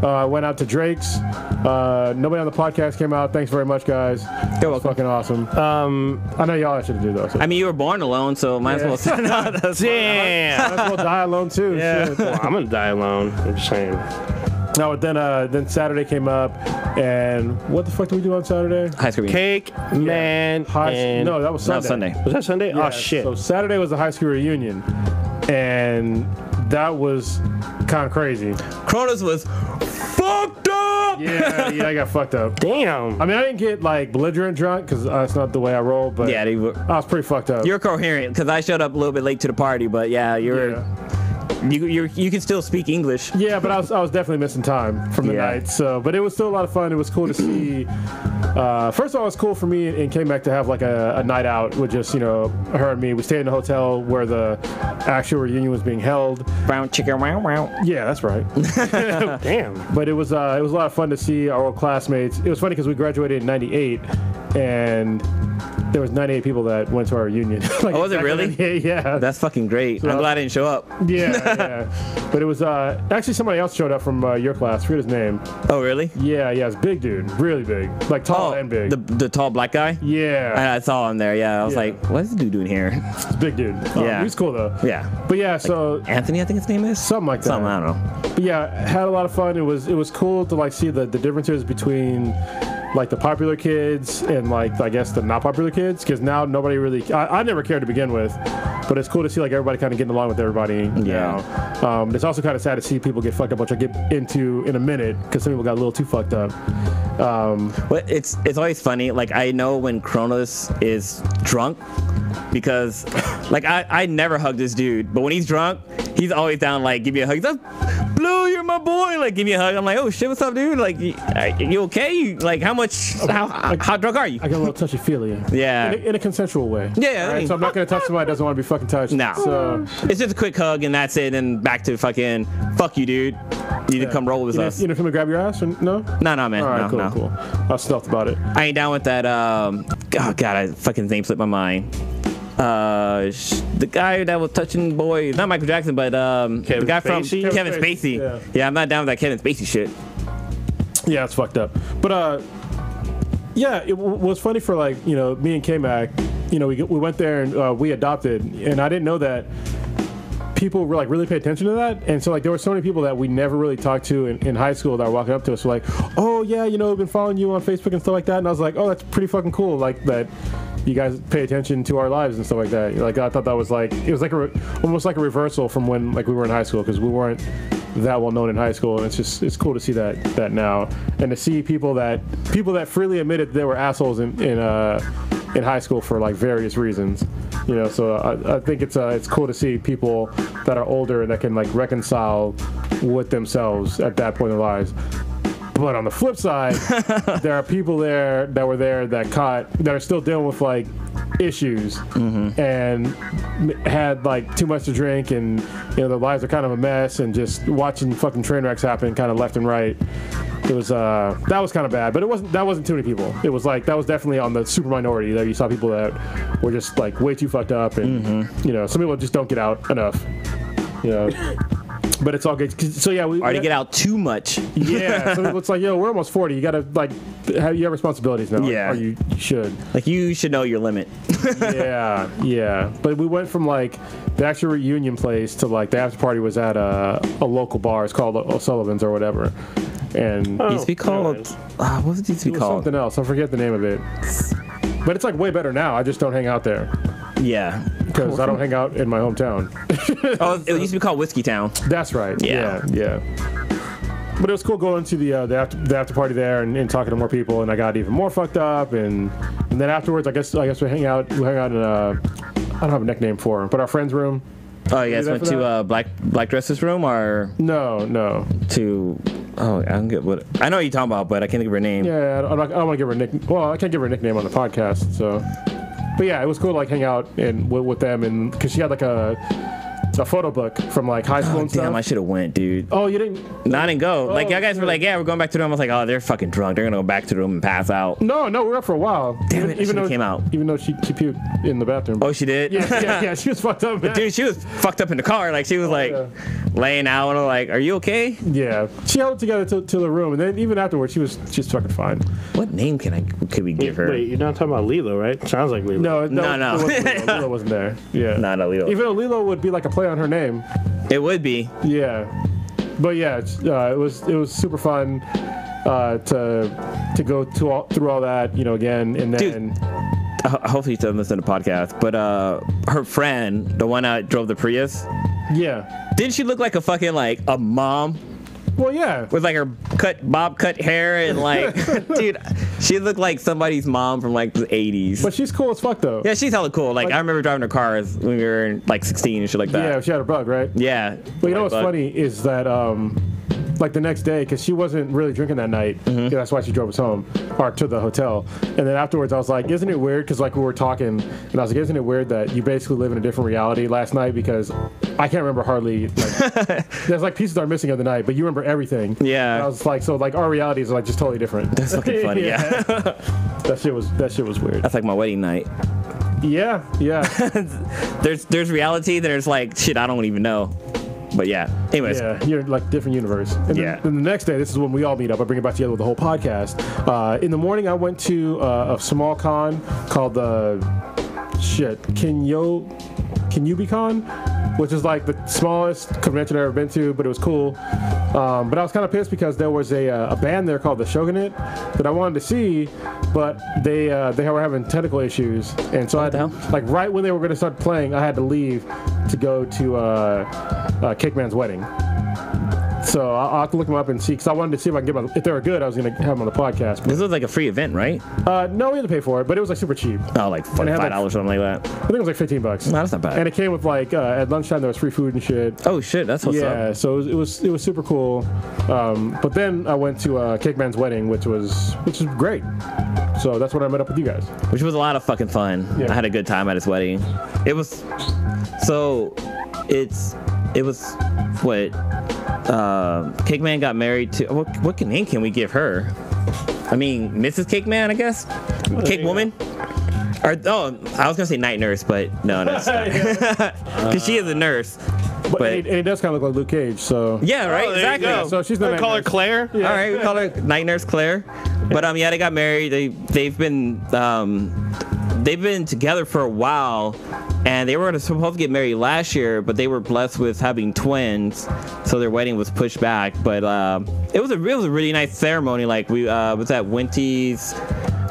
Uh, I went out to Drake's. Uh, nobody on the podcast came out. Thanks very much, guys. It You're was welcome. fucking awesome. Um, I know y'all should do those. So. I mean, you were born alone, so might Yeah. as well. no, that's Damn. Might as well die alone too. Yeah. Well, I'm gonna die alone. I'm just saying. No, but then uh, then Saturday came up, and what the fuck did we do on Saturday? high school. reunion. Cake, man. High, and no, that was Sunday. was Sunday. was that Sunday? Yeah, oh shit. So Saturday was the high school reunion, and that was kind of crazy. Cronus was fucked up. Yeah, yeah, I got fucked up. Damn. I mean, I didn't get like belligerent drunk because uh, that's not the way I roll, but Yeah, they were, I was pretty fucked up. you're coherent because I showed up a little bit late to the party, but yeah, you're yeah. you you you can still speak English. Yeah, but I was, I was definitely missing time from the Yeah. night. So, but it was still a lot of fun. It was cool to see. Uh, first of all, it was cool for me and came back to have like a, a night out with just you know her and me. We stayed in a hotel where the actual reunion was being held. Brown chicken, wow wow. Yeah, that's right. Damn. but it was uh, it was a lot of fun to see our old classmates. It was funny because we graduated in '98, and there was 98 people that went to our reunion. like, Oh, was it really? Yeah. That's fucking great. I'm glad I didn't show up. yeah, yeah. But it was uh, actually somebody else showed up from uh, your class. I forget his name. Oh, really? Yeah, yeah, it's big dude, really big, like tall Oh, and big. the the tall black guy. yeah, I, I saw him there. Yeah, I was Yeah. like, what's this dude doing here? it's big dude. Um, Yeah. he's cool though. Yeah, But yeah, so Anthony, I think his name is. something like that. Something I don't know. But yeah, had a lot of fun. It was it was cool to like see the the differences between like the popular kids and like I guess the not popular kids because now nobody really I, I never cared to begin with, but it's cool to see like everybody kind of getting along with everybody. Yeah. Um, it's also kind of sad to see people get fucked up, which I get into in a minute because some people got a little too fucked up. Um, But it's it's always funny. Like I know when Kronos is drunk because like I, I never hug this dude, but when he's drunk, he's always down like give me a hug. He's like, Blue, you're my boy. Like give me a hug. I'm like, oh shit, what's up, dude? Like you, you okay? Like how much? How, how how drunk are you? I got a little touchy feely. Yeah. In a, in a consensual way. Yeah, yeah, I mean- so I'm not gonna touch somebody that doesn't want to be fucking touched. No. So It's just a quick hug and that's it. And back to fucking fuck you, dude. You need to come roll with you us. you know, come and grab your ass or no? No, no, man. All right, no, cool, no. cool. I was stealth about it. I ain't down with that. Um, oh god, I fucking name slipped my mind. Uh, sh- the guy that was touching boys, not Michael Jackson, but um, Kevin the guy Spacey? from Kevin Kevin Spacey. Spacey, Yeah. I'm not down with that Kevin Spacey shit. Yeah, it's fucked up. But uh, yeah, it w- was funny for like you know me and K Mac. You know, we we went there and uh, we adopted, and I didn't know that people were like really pay attention to that. And so like there were so many people that we never really talked to in, in high school that were walking up to us were like, oh yeah, you know, I've been following you on Facebook and stuff like that. And I was like, oh, that's pretty fucking cool. Like that. You guys pay attention to our lives and stuff like that. Like I thought that was like it was like a re- almost like a reversal from when like we were in high school because we weren't that well known in high school, and it's just it's cool to see that that now, and to see people that people that freely admitted they were assholes in in uh, in high school for like various reasons, you know. So I, I think it's uh, it's cool to see people that are older and that can like reconcile with themselves at that point in their lives. But on the flip side, there are people there that were there that caught that are still dealing with like issues and had like too much to drink and you know their lives are kind of a mess and just watching fucking train wrecks happen kind of left and right. It was uh that was kind of bad, but it wasn't that wasn't too many people. It was like that was definitely on the super minority that you saw people that were just like way too fucked up and you know some people just don't get out enough. You know. But it's all good. So yeah, we already to get out too much. yeah, so it's like, yo, we're almost 40. You gotta like, have you have responsibilities now? Yeah. or you, you should. Like you should know your limit. yeah, yeah. But we went from like the actual reunion place to like the after party was at a, a local bar. It's called O'Sullivan's or whatever, and It used to be called. Uh, what was it used to be was called? something else. I forget the name of it. But it's like way better now. I just don't hang out there Yeah. Because I don't hang out in my hometown. Oh, it used to be called Whiskey Town. That's right. Yeah. Yeah. yeah. But it was cool going to the uh, the, after, the after party there and, and talking to more people, and I got even more fucked up, and and then afterwards, I guess I guess we hang out we hang out in a I don't have a nickname for it, but our friend's room. Oh, you guys went to uh, Black Black Dresses room or No, no. to? Oh, I don't get what. I know what you're talking about, but I can't think of her name. Yeah, I don't, I don't want to give her a nick. Well, I can't give her a nickname on the podcast, so. But yeah, it was cool to like hang out and with, with them, and because she had like a a photo book from like high school Oh, and damn, stuff. I should have went, dude. oh, you didn't? No, I didn't go. like Oh, y'all guys were oh, like, yeah, we're going back to the room. I was like, oh, they're fucking drunk. They're gonna go back to the room and pass out. No, no, we were up for a while. Damn even, it, even though came out. even though she, she puked in the bathroom. Oh, she did. yeah, yeah, yeah. She was fucked up, man. Dude, she was fucked up in the car. Like she was oh, like yeah. Laying out and like, "Are you okay?" Yeah, she held it together to, to the room, and then even afterwards, she was just fucking fine. What name can I could we give her? Wait, you're not talking about Lilo, right? Sounds like Lilo. No, No, no. It wasn't Lilo. Lilo wasn't there. Yeah, Not a Lilo. Even though Lilo would be like a play on her name. It would be. Yeah, but yeah, uh, it was it was super fun uh, to to go to all, through all that, you know, again, and then Ho- Hopefully, she doesn't listen to the podcast. But uh, her friend, the one that drove the Prius, yeah, didn't she look like a fucking like a mom well, yeah, with like her cut bob cut hair and like, dude, she looked like somebody's mom from like the 80s. but she's cool as fuck though. yeah, she's hella cool. Like, Like- I remember driving her cars when we were like 16 and shit like that. yeah, she had a bug, right? Yeah. But you know what's bug. funny is that um, like the next day, because she wasn't really drinking that night. Mm-hmm. that's why she drove us home or to the hotel. And then afterwards, I was like, "Isn't it weird?" Because like we were talking, and I was like, "Isn't it weird that you basically live in a different reality last night?" Because I can't remember hardly. Like, there's like pieces are missing of the night, but you remember everything. Yeah. And I was like, so like our realities are like just totally different. That's fucking funny. yeah. that shit was that shit was weird. That's like my wedding night. Yeah, yeah, There's there's reality. There's like shit I don't even know. But yeah. Anyways. yeah. You're like different universe. And Yeah. Then, then the next day, this is when we all meet up. I bring it back together with the whole podcast. Uh, in the morning, I went to uh, a small con called the shit Kinyo Con, which is like the smallest convention I've ever been to, but it was cool. Um, but I was kind of pissed because there was a, uh, a band there called the Shogunate that I wanted to see, but they uh, they were having technical issues, and so I had to, like right when they were going to start playing, I had to leave to go to uh, uh, Cakeman's wedding. So I'll, I'll have to look them up and see because I wanted to see if I can get them. If they were good, I was going to have them on the podcast. This was like a free event, right? Uh, no, we had to pay for it, but it was like super cheap. Oh, like five like- dollars, something like that. I think it was like 15 bucks. No, that's not bad. And it came with like uh, at lunchtime there was free food and shit. Oh shit, that's what's yeah, up. so it was, it was it was super cool. Um, but then I went to uh, Cake Man's wedding, which was which was great. So that's when I met up with you guys. Which was a lot of fucking fun. Yeah. I had a good time at his wedding. It was so it's it was what uh Cake Man got married to what what name can we give her? I mean Mrs. Cake Man, I guess? Cake Woman? Or oh, I was gonna say night nurse, but no, no, because she is a nurse. But, But- it, it does kind of look like Luke Cage. So Yeah, right, Oh, exactly. go. So she's the I night call her nurse. Claire. All right, we call her Night Nurse Claire. But um, yeah, they got married. They they've been um, they've been together for a while, and they were supposed to get married last year, but they were blessed with having twins, so their wedding was pushed back. But uh, it was a really nice ceremony. Like we uh, was at Wente's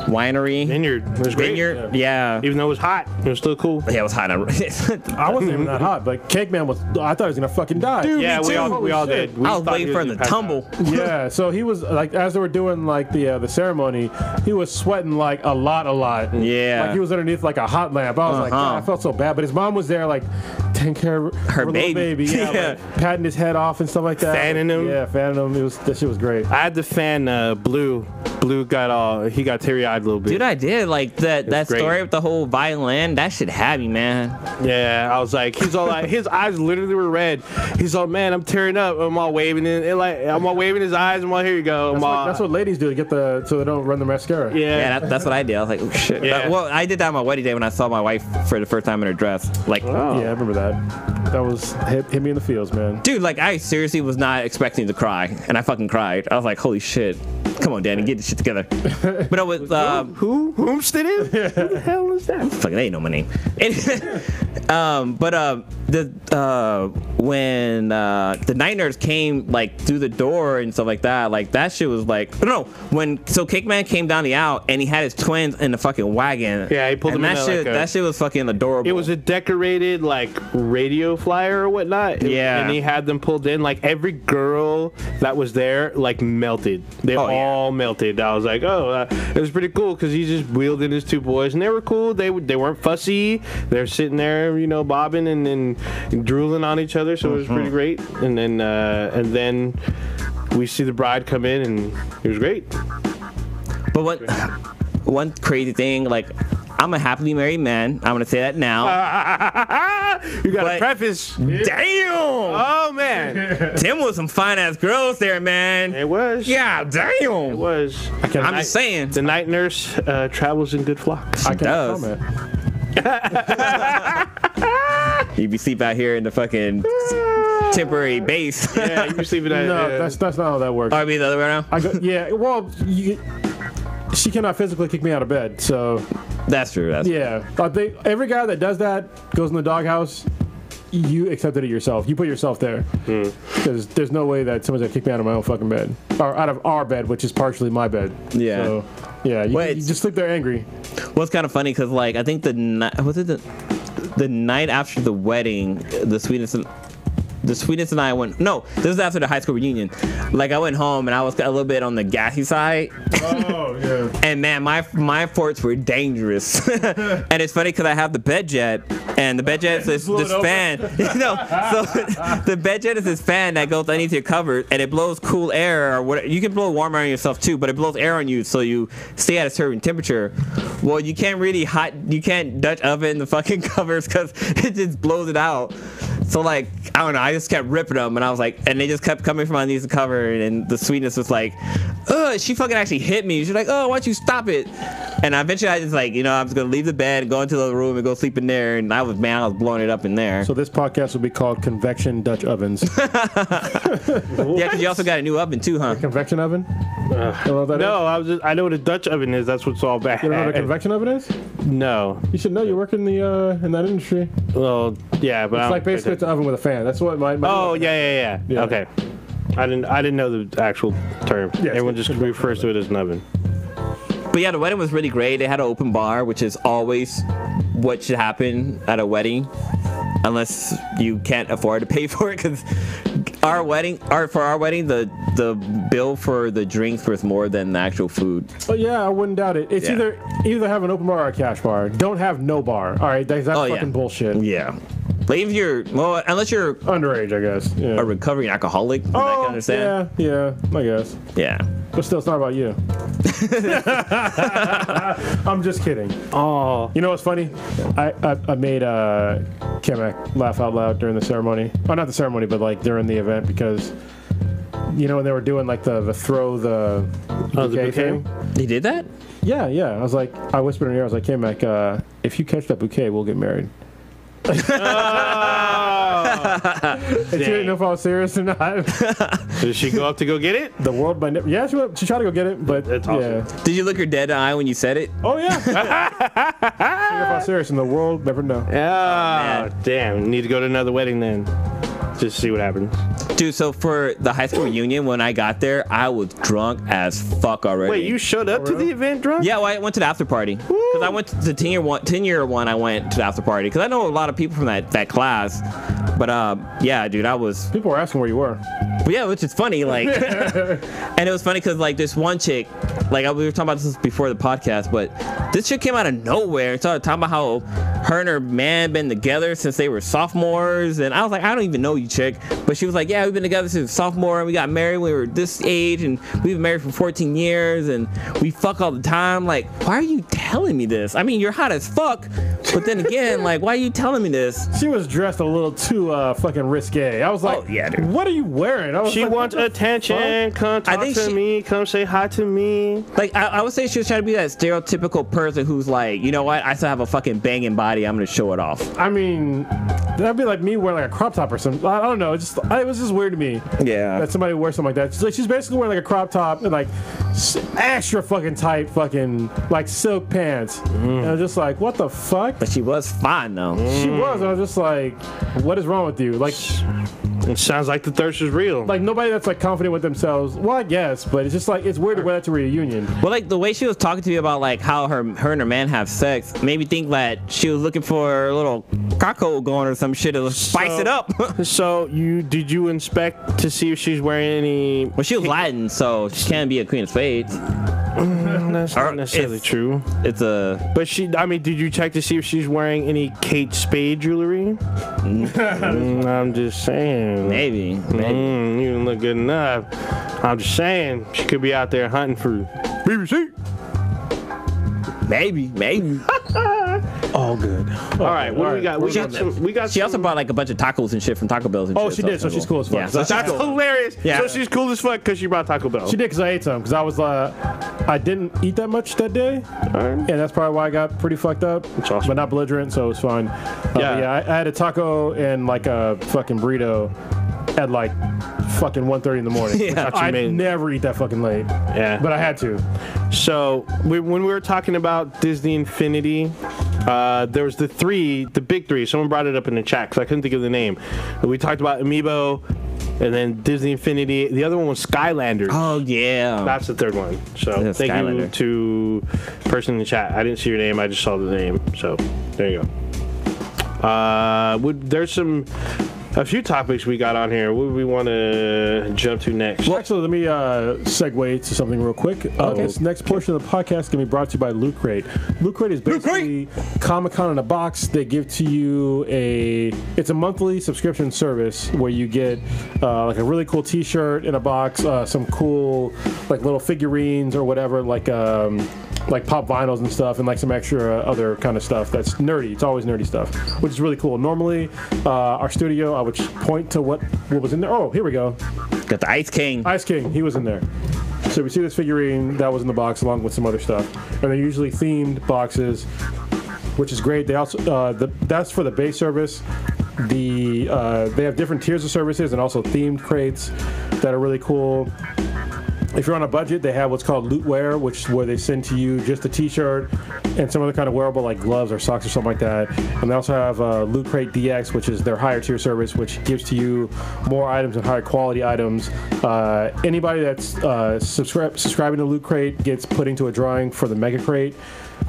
Winery Vineyard. It was great. Vineyard. Yeah. Even though it was hot, it was still cool. Yeah, it was hot. I wasn't even that hot, but Cake Man was. I thought he was gonna fucking die. yeah, we too. all we all did. We I was waiting for was him to tumble. yeah, so he was like as they were doing like the uh, the ceremony, he was sweating like a lot, a lot. Yeah. like he was underneath like a hot lamp. I was like, Uh-huh. God, I felt so bad, but his mom was there like taking care of her, little baby. baby, yeah, Yeah. like, patting his head off and stuff like that, Fanning him. Yeah, fanning him. It was that shit was great. I had to fan uh, Blue. Blue got all he got teary eyed a little bit. Dude, I did like that. That great. story with the whole violin. That should have me, man. Yeah, I was like, he's all like, his eyes literally were red. He's all, man, I'm tearing up. I'm all waving it, and like, I'm all waving his eyes. I'm all, here you go. I'm That's all, what, that's what ladies do to get the so they don't run the mascara. yeah. Yeah, that, that's what I did. I was like, oh shit. Yeah. But- well, I did that on my wedding day when I saw my wife for the first time in her dress. Like, Oh. Yeah, I remember that. That was hit, hit me in the feels, man. dude, like I seriously was not expecting to cry, and I fucking cried. I was like, holy shit. Come on, Danny, get this shit together. but I was, um, Who? Whomst it is? Who the hell is that? fucking, they ain't know my name. Um, but um, the uh, when uh, the night nurse came like through the door and stuff like that, like that shit was like, no, when so Cake Man came down the aisle and he had his twins in the fucking wagon. Yeah, he pulled and them in that shit. like a- that shit was fucking adorable. It was a decorated like radio flyer or whatnot. Yeah. and he had them pulled in. Like every girl that was there, like melted. They Oh, yeah. All melted. I was like, oh, uh, it was pretty cool because he's just wheeled in his two boys, and they were cool. They they weren't fussy. They're sitting there, you know, bobbing and then drooling on each other. So it was Mm-hmm. pretty great. And then uh, and then we see the bride come in, and it was great. But one one crazy thing, like I'm a happily married man. I'm gonna say that now. you got to But- preface. Damn! Oh man, Tim was some fine ass girls there, man. it was. Yeah, Damn. it was. I'm just saying. The night nurse uh, travels in good flocks. I can't does. comment. You be sleep out here in the fucking temporary base. yeah, you sleeping at. No, uh, that's that's not how that works. Or be the other way around. I go, yeah, well, you, she cannot physically kick me out of bed, so That's true. That's yeah. I think every guy that does that goes in the doghouse. You accepted it yourself. You put yourself there hmm. because there's no way that someone's gonna kick me out of my own fucking bed or out of our bed, which is partially my bed. Yeah. So, yeah. You, Wait. you just sleep there angry. What's kind of funny because like I think the night was it the the night after the wedding, the sweetness and the sweetness and I went no, this was after the high school reunion. Like I went home and I was a little bit on the gassy side, Oh yeah. and man, my my forts were dangerous. and it's funny because I have the bed jet, and the bed jet is this, this fan. no, so the bed jet is this fan that goes underneath your cover, and it blows cool air or what. You can blow warm air on yourself too, but it blows air on you, so you stay at a certain temperature. Well, you can't really hot, you can't Dutch oven the fucking covers because it just blows it out. So like I don't know, I just kept ripping them, and I was like, and they just kept coming from underneath the cover, and the sweetness was like, ugh, she fucking actually hit me. She's like, oh, why don't you stop it? And eventually I just like, you know, I was gonna leave the bed and go into the other room and go sleep in there, and I was man, I was blowing it up in there. So this podcast will be called Convection Dutch Ovens. yeah, because you also got a new oven too, huh? convection oven? You know what that is? no, I was. Just, I know what a Dutch oven is. That's what's all about. You know what a convection oven is? No. You should know. You work in the uh, in that industry. Well, yeah, but I don't- like basically it's an oven with a fan. That's what my. my Oh yeah, yeah, yeah, Yeah. Okay. I didn't. I didn't know the actual term. Yeah, Everyone just refers to it as an oven. But yeah, the wedding was really great. They had an open bar, which is always what should happen at a wedding, unless you can't afford to pay for it. Because our wedding, our for our wedding, the the bill for the drinks was more than the actual food. Oh yeah, I wouldn't doubt it. It's Yeah. either either have an open bar or a cash bar. Don't have no bar. All right, that's, that's Oh, yeah. fucking bullshit. Yeah. Like your well, unless you're Underage, I guess. Yeah. a recovering alcoholic, then I oh, can understand. yeah, yeah, I guess. Yeah. But still, it's not about you. I'm just kidding. Oh. You know what's funny? I I, I made uh, K Mac laugh out loud during the ceremony. Oh, not the ceremony, but like during the event because. You know when they were doing like the, the throw the Oh, the bouquet bouquet? thing? He did that? Yeah, yeah. I was like, I whispered in her ear, I was like, hey, Mac, uh, if you catch that bouquet, we'll get married. And she didn't know if I was serious or not. Did she go up to go get it? the world by ne- yeah, she, went, she tried to go get it, but That's awesome. yeah. Did you look her dead in the eye when you said it? Oh yeah. She didn't know if I was serious, and the world never know. Oh, man. damn. Need to go to another wedding then. Just see what happens. Dude, so for the high school reunion, when I got there, I was drunk as fuck already. Wait, you showed up to the event drunk? Yeah, well, I went to the after party because I went to the ten year one. Ten year one, I went to the after party because I know a lot of people from that that class. But uh, yeah, dude, I was. People were asking where you were. But yeah, which is funny, like, and it was funny because like this one chick, like we were talking about this before the podcast, but this chick came out of nowhere and started talking about how her and her man been together since they were sophomores, and I was like, I don't even know you, chick, but she was like, yeah, we've been together since sophomore, and we got married when we were this age, and we've been married for 14 years, and we fuck all the time. Like, why are you telling me this? I mean, you're hot as fuck, but then again, like, why are you telling me this? She was dressed a little too uh, fucking risque. I was like, Oh, yeah, dude. what are you wearing? I was She like, wants what the attention. Come I talk think to she- me. Come say hi to me. Like I, I would say she was trying to be that stereotypical person who's like, you know what? I still have a fucking banging body. I'm gonna show it off. I mean, that'd be like me wearing like a crop top or something. I I don't know. It just it was just weird to me. Yeah. That somebody wears something like that. She's, like, she's basically wearing like a crop top and like extra fucking tight fucking like silk pants. Mm-hmm. And I was just like, what the fuck? But she was fine though. She was. And I was just like, what is wrong with you? Like, It sounds like the thirst is real. like nobody that's like confident with themselves. Well, I guess, but it's just like it's weird to wear that to a reunion. Well, like the way she was talking to me about like how her her and her man have sex made me think that she was looking for a little caco going or some shit to spice So- it up. so you did you inspect to see if she's wearing any? well, she was Latin, so she can't be a queen of spades. That's Or not necessarily if- true. It's a But she, I mean, did you check to see if she's wearing any Kate Spade jewelry? Mm, I'm just saying. maybe, maybe. Mm, you didn't look good enough. I'm just saying she could be out there hunting for BBC. Maybe, maybe. All good. All right, what do we got? We got some. We got. She also some- brought like a bunch of tacos and shit from Taco Bell's and Oh, shit. she did, so she's cool as fuck. Yeah, so That's- cool. hilarious. Yeah. So she's cool as fuck because she brought Taco Bell. She did because I ate some because I was uh, I didn't eat that much that day, and that's probably why I got pretty fucked up. That's awesome. But not belligerent, so it was fine. Uh, Yeah. yeah. I, I had a taco and like a fucking burrito at like fucking 1.30 in the morning. Yeah. I never eat that fucking late, Yeah. but I had to. So we, when we were talking about Disney Infinity, uh, there was the three, the big three. Someone brought it up in the chat because I couldn't think of the name. We talked about Amiibo, and then Disney Infinity. The other one was Skylanders. Oh yeah. That's the third one. So Yeah, thank you to person in the chat. I didn't see your name. I just saw the name. So there you go. Uh, would there's some a few topics we got on here. What do we want to jump to next? Actually, let me uh, segue to something real quick. Uh, This next portion of the podcast is going to be brought to you by Loot Crate. Loot Crate is basically Comic Con in a box. They give to you a it's a monthly subscription service where you get uh, like a really cool T-shirt in a box, uh, some cool like little figurines or whatever, like um, like pop vinyls and stuff, and like some extra other kind of stuff that's nerdy. It's always nerdy stuff, which is really cool. Normally, uh, our studio, I would point to what what was in there. Oh, here we go. Got the Ice King. Ice King, he was in there. So we see this figurine that was in the box along with some other stuff, and they're usually themed boxes, which is great. They also uh, the, that's for the base service. The uh, they have different tiers of services and also themed crates that are really cool. If you're on a budget, they have what's called lootwear, which is where they send to you just a T-shirt and some other kind of wearable like gloves or socks or something like that. And they also have uh, Loot Crate DX, which is their higher tier service, which gives to you more items and higher quality items. Uh, anybody that's uh, subscri- subscribing to Loot Crate gets put into a drawing for the Mega Crate.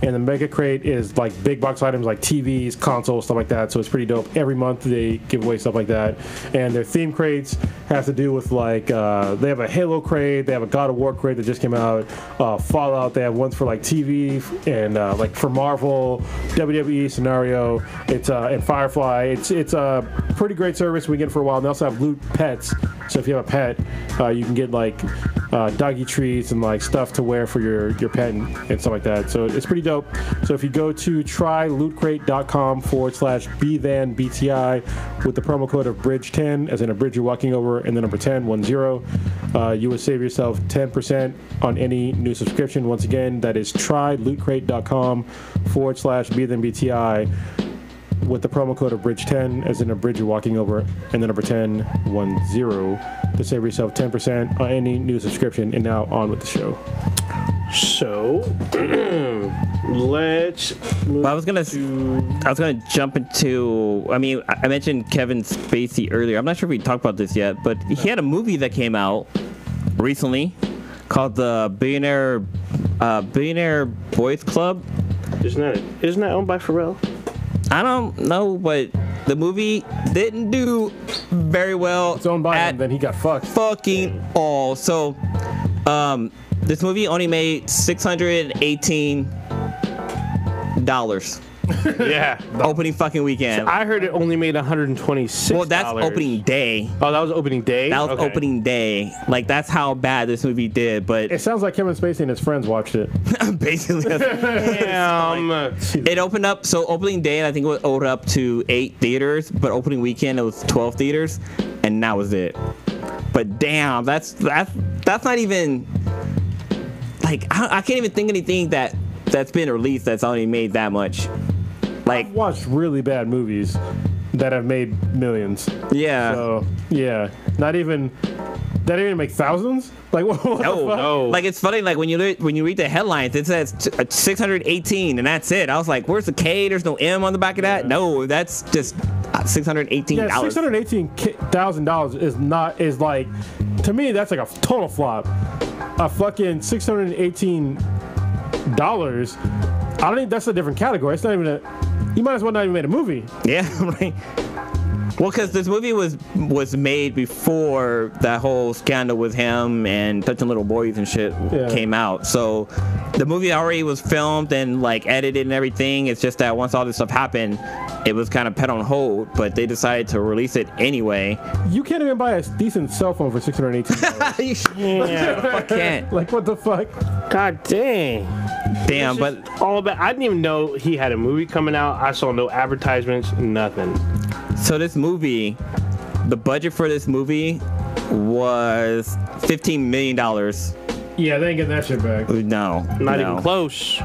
And the Mega Crate is like big box items like TVs, consoles, stuff like that. So it's pretty dope. Every month they give away stuff like that. And their theme crates have to do with like uh, they have a Halo crate, they have a God of War crate that just came out, uh, Fallout. They have ones for like TV and uh, like for Marvel, WWE scenario. It's uh, and Firefly. It's it's a pretty great service. We get for a while. And they also have loot pets. So if you have a pet, uh, you can get like uh, doggy treats and like stuff to wear for your your pet and, and stuff like that. So it's pretty dope. So if you go to trylootcrate.com forward slash bthanbti with the promo code of bridge10, as in a bridge you're walking over, and the number 10, one zero, uh, you will save yourself 10% on any new subscription. Once again, that is trylootcrate.com forward slash bthanbti with the promo code of bridge10 as in a bridge you're walking over and the number 10 10 to save yourself 10% on any new subscription and now on with the show So let's move Well, I was gonna, to I was gonna jump into. I mean, I I mentioned Kevin Spacey earlier. I'm not sure if we talked about this yet, but he had a movie that came out recently called the Billionaire, uh, Billionaire Boys Club. isn't that isn't that owned by Pharrell? I don't know, but the movie didn't do very well. it's owned by him then he got fucked fucking all. So, um, this movie only made six hundred eighteen dollars yeah. opening fucking weekend. I heard it only made 126. well, that's opening day. Oh, that was opening day. That was Okay. opening day. Like that's how bad this movie did. But it sounds like Kevin Spacey and his friends watched it basically, that's- Damn. it opened up. So opening day, I think it was opened up to eight theaters, but opening weekend it was twelve theaters, and that was it. But damn, that's that's that's not even like I, I can't even think anything that that's been released that's only made that much. Like I've watched really bad movies that have made millions yeah. so yeah not even that didn't even make thousands like what, what the No, fuck? no. Like it's funny, like when you read, when you read the headlines, it says t- uh, 618, and that's it. I was like, "Where's the K? There's no M on the back of that." No, that's just uh, 618 yeah dollars. six hundred eighteen thousand dollars is not is like to me that's like a total flop. A fucking six hundred eighteen dollars. I don't think that's a different category. It's not even a. You might as well not even made a movie. Yeah, right. Well, because this movie was was made before that whole scandal with him and touching little boys and shit Yeah. came out. So the movie already was filmed and like edited and everything. It's just that once all this stuff happened, it was kind of put on hold. But they decided to release it anyway. You can't even buy a decent cell phone for six hundred eighteen dollars. you Yeah. can't. like what the fuck? God dang. Damn, but all about. I didn't even know he had a movie coming out. I saw no advertisements, nothing. So this movie, the budget for this movie was fifteen million dollars. Yeah, they ain't getting that shit back. No, Not no. even close.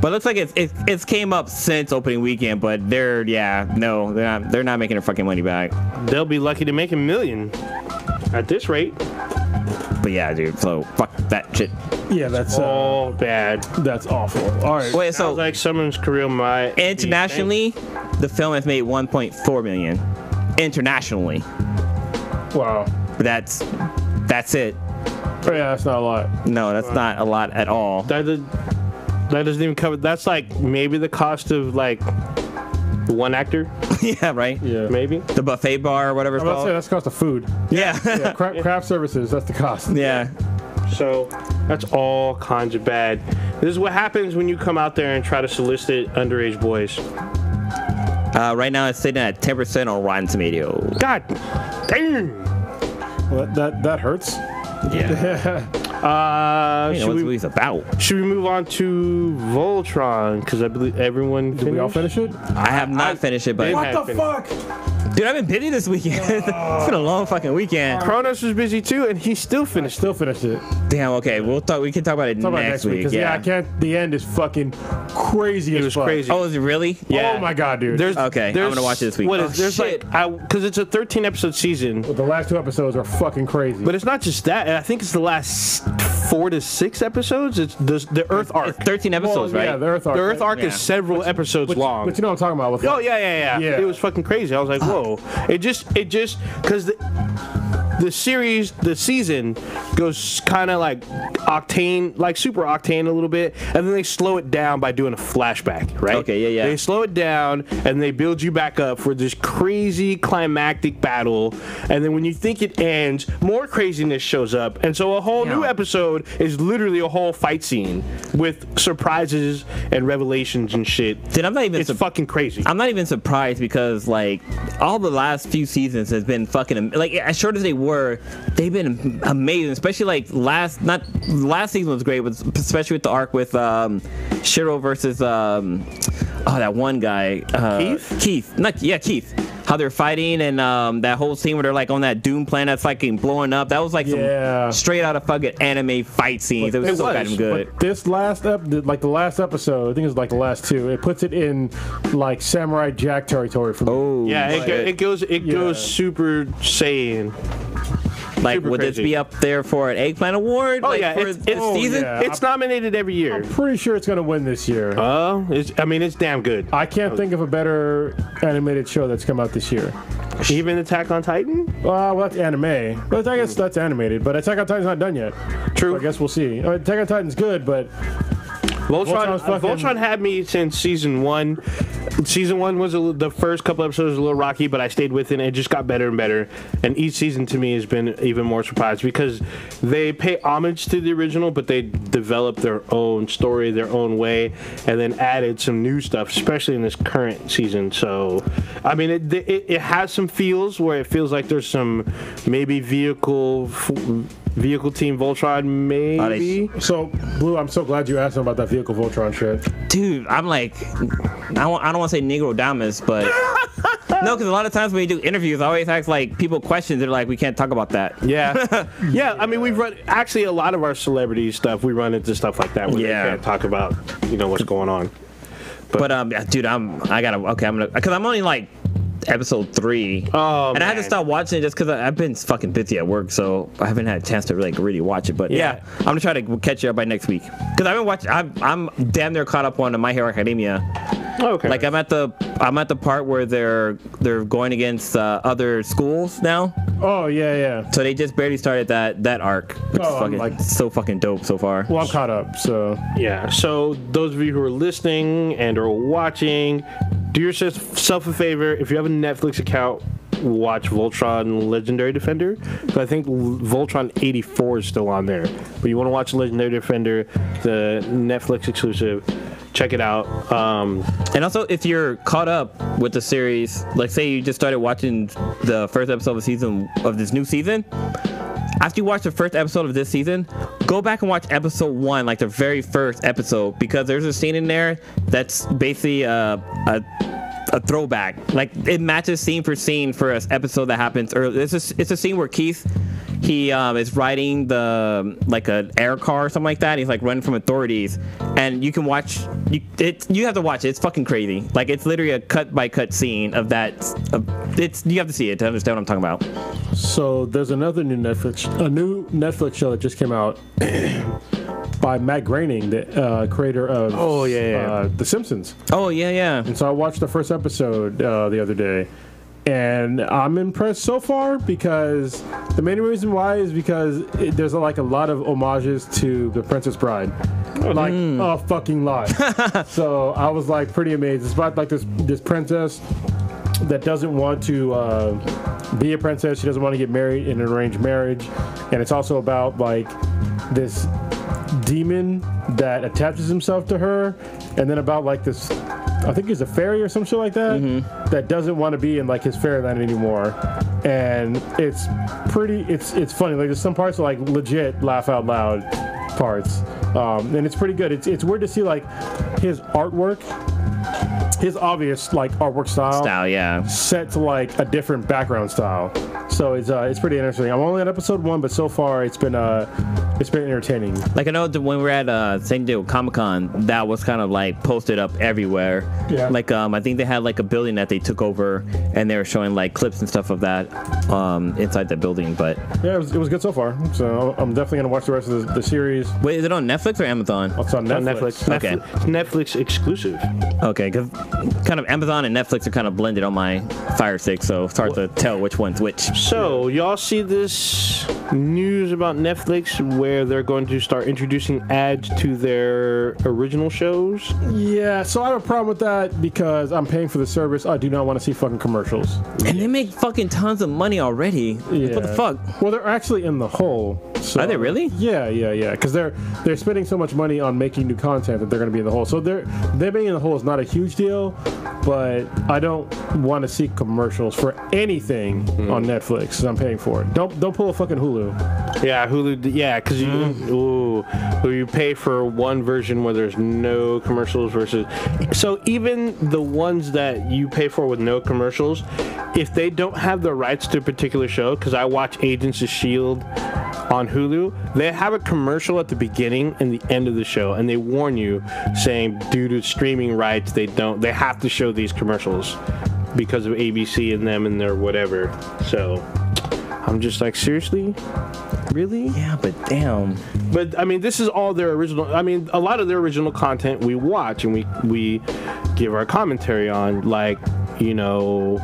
But it looks like it's it's it's came up since opening weekend. But they're yeah, no, they're not they're not making their fucking money back. They'll be lucky to make a million at this rate. But yeah, dude. So fuck that shit. Yeah, that's uh, All bad. that's awful. All right. Wait, so Sounds like someone's career might be internationally, the film has made 1.4 million. Internationally, Wow. but that's that's it. Oh, yeah, that's not a lot. No, that's not a lot at all. That, did- that doesn't even cover. That's like maybe the cost of like one actor, yeah, right. Yeah. maybe. The buffet bar or whatever it's I'm about to say called. that's cost of food. Yeah. Yeah, cra- craft services. That's the cost. yeah. So that's all kinds of bad. This is what happens when you come out there and try to solicit underage boys. Uh, right now it's sitting at 10% on Rotten Tomatoes. God damn. Well, that that hurts. Yeah. Uh, You know should, what we, movie's about. should we move on to Voltron? Because I believe everyone. Did we all finish it? I have not finished it, but What What the the fuck? Dude, I've been busy this weekend. it's been a long fucking weekend. Kronos was busy too, and he still finished. Still finished it. Damn. Okay, we'll talk. We can talk about it Talk about next, next week week. because yeah. I can't. The end is fucking crazy. It as was fuck. crazy. Oh, is it really? Oh yeah. Oh my god, dude. There's Okay, I'm there's- gonna watch it this week. What Oh, there's shit. like because it's a 13 episode season, the last two episodes are fucking crazy. but it's not just that. I think it's the last four to six episodes. It's the the Earth arc. It's 13 episodes, Well, right? Yeah, the Earth arc. The Earth arc Yeah. is several episodes Which, long. But you know what I'm talking about. With Oh yeah, yeah, yeah, Yeah. It was fucking crazy. I was like, whoa. It just, it just, because the, series, the season goes kind of like octane, like super octane a little bit, and then they slow it down by doing a flashback, right? Okay, yeah, yeah. They slow it down and they build you back up for this crazy climactic battle, and then when you think it ends, more craziness shows up, and so a whole new episode is literally a whole fight scene with surprises and revelations and shit. Dude, I'm not even. It's fucking crazy. I'm not even surprised because like all the last few seasons has been fucking like as short as they were, they've been amazing. Especially like last not last season was great, but especially with the arc with um Shiro versus um oh that one guy uh, Keith? Keith not yeah Keith. How they're fighting and um, that whole scene where they're like on that doom planet that's like blowing up. That was like Yeah. some straight out of fucking anime fight scenes. It was It so was, goddamn good. But this last ep, like the last episode, I think it's like the last two. It puts it in like Samurai Jack territory for me. Oh Yeah, it, go, it goes it goes Yeah. super Saiyan. Like, Super would this be up there for an Eggplant Award? Oh like, yeah, for it's, this it's, Oh, season. yeah. it's nominated every year. I'm Pretty sure it's gonna win this year. Oh, it's, I mean it's damn good. I can't think of a better animated show that's come out this year. Even Attack on Titan. Uh, well, that's anime. But I guess that's animated. But Attack on Titan's not done yet. True. So I guess we'll see. Attack on Titan's good, but Voltron, Voltron's uh, Voltron had me since season one. Season one was a, the first couple episodes was a little rocky, but I stayed with it. and It just got better and better. And each season to me has been even more surprised because they pay homage to the original, but they develop their own story, their own way, and then added some new stuff, especially in this current season. So, I mean, it it, it has some feels where it feels like there's some maybe vehicle. F- Vehicle Team Voltron, maybe. so Blue, I'm so glad you asked him about that vehicle Voltron shit. Dude, I'm like, I don't, I don't want to say Negro Damas, but no, because a lot of times when we do interviews, I always ask like people questions. They're like, we can't talk about that. Yeah, yeah. I mean, we've run actually a lot of our celebrity stuff. We run into stuff like that where Yeah. they can't talk about, you know, what's going on. But um, dude, I'm I gotta okay, I'm gonna because I'm only like episode three. Oh, and I had to stop watching it just because I've been fucking busy at work, so I haven't had a chance to like really watch it. But yeah, Yeah. I'm gonna try to catch you up by next week because I've been watching. I'm, I'm damn near caught up on the My Hero Academia. Okay. Like I'm at the I'm at the part where they're they're going against uh, other schools now. Oh yeah, yeah. So they just barely started that that arc, which Oh, is fucking like- so fucking dope so far. Well, I'm caught up. So yeah. So those of you who are listening and are watching, do yourself a favor. If you have a Netflix account, watch Voltron Legendary Defender. 'Cause I think Voltron 84 is still on there. But you want to watch Legendary Defender, the Netflix exclusive. Check it out. Um, And also, if you're caught up with the series, like say you just started watching the first episode of season of this new season, after you watch the first episode of this season, go back and watch episode one, like the very first episode, because there's a scene in there that's basically uh, a a throwback. Like it matches scene for scene for an episode that happens early. It's a, it's a scene where Keith he um, is riding the like an air car or something like that. He's like running from authorities, and you can watch. You it you have to watch it. It's fucking crazy. Like it's literally a cut by cut scene of that. Of, it's you have to see it to understand what I'm talking about. So there's another new Netflix, a new Netflix show that just came out by Matt Groening, the uh, creator of Oh, yeah, yeah, yeah. Uh, The Simpsons. Oh yeah, yeah. And so I watched the first episode uh, the other day, and I'm impressed so far because the main reason why is because it, there's like a lot of homages to The Princess Bride, like a fucking lot. so I was like pretty amazed. It's about like this this princess that doesn't want to uh, be a princess. She doesn't want to get married in an arranged marriage, and it's also about like this demon that attaches himself to her, and then about like this. I think he's a fairy or some shit like that that doesn't want to be in like his fairyland anymore, and it's pretty. It's it's funny. Like there's some parts are like legit laugh out loud parts, um, and it's pretty good. It's it's weird to see like his artwork, his obvious like artwork style, Style, yeah. set to like a different background style. So it's uh, it's pretty interesting. I'm only on episode one, but so far it's been uh it's been entertaining. Like I know when we were at uh, San Diego Comic Con, that was kind of like posted up everywhere. Yeah. Like um, I think they had like a building that they took over, and they were showing like clips and stuff of that um, inside the building. But Yeah, it was, it was good so far. So I'm definitely gonna watch the rest of the, the series. wait, is it on Netflix or Amazon? It's on On Netflix. Netflix. Okay. Netflix, Netflix exclusive. Okay, because kind of Amazon and Netflix are kind of blended on my Fire Stick, so it's hard to tell which one's which. So, y'all see this news about Netflix where they're going to start introducing ads to their original shows? Yeah, so I have a problem with that because I'm paying for the service. I do not want to see fucking commercials. And they make fucking tons of money already. Like, What the fuck? Well, they're actually in the hole. So, Are they really? Yeah, yeah, yeah. Because they're they're spending so much money on making new content that they're going to be in the hole. So they're them being in the hole is not a huge deal, but I don't want to see commercials for anything Hmm. on Netflix. 'Cause I'm paying for it. Don't don't pull a fucking Hulu. Yeah, Hulu. Yeah, because you mm-hmm. ooh, who you pay for one version where there's no commercials versus. So even the ones that you pay for with no commercials, if they don't have the rights to a particular show, because I watch Agents of Shield on Hulu, they have a commercial at the beginning and the end of the show, and they warn you, saying due to streaming rights, they don't. They have to show these commercials because of ABC and them and their whatever. So. I'm just like, seriously? Really? Yeah, but damn. But I mean, this is all their original. I mean, a lot of their original content we watch and we we give our commentary on, like you know,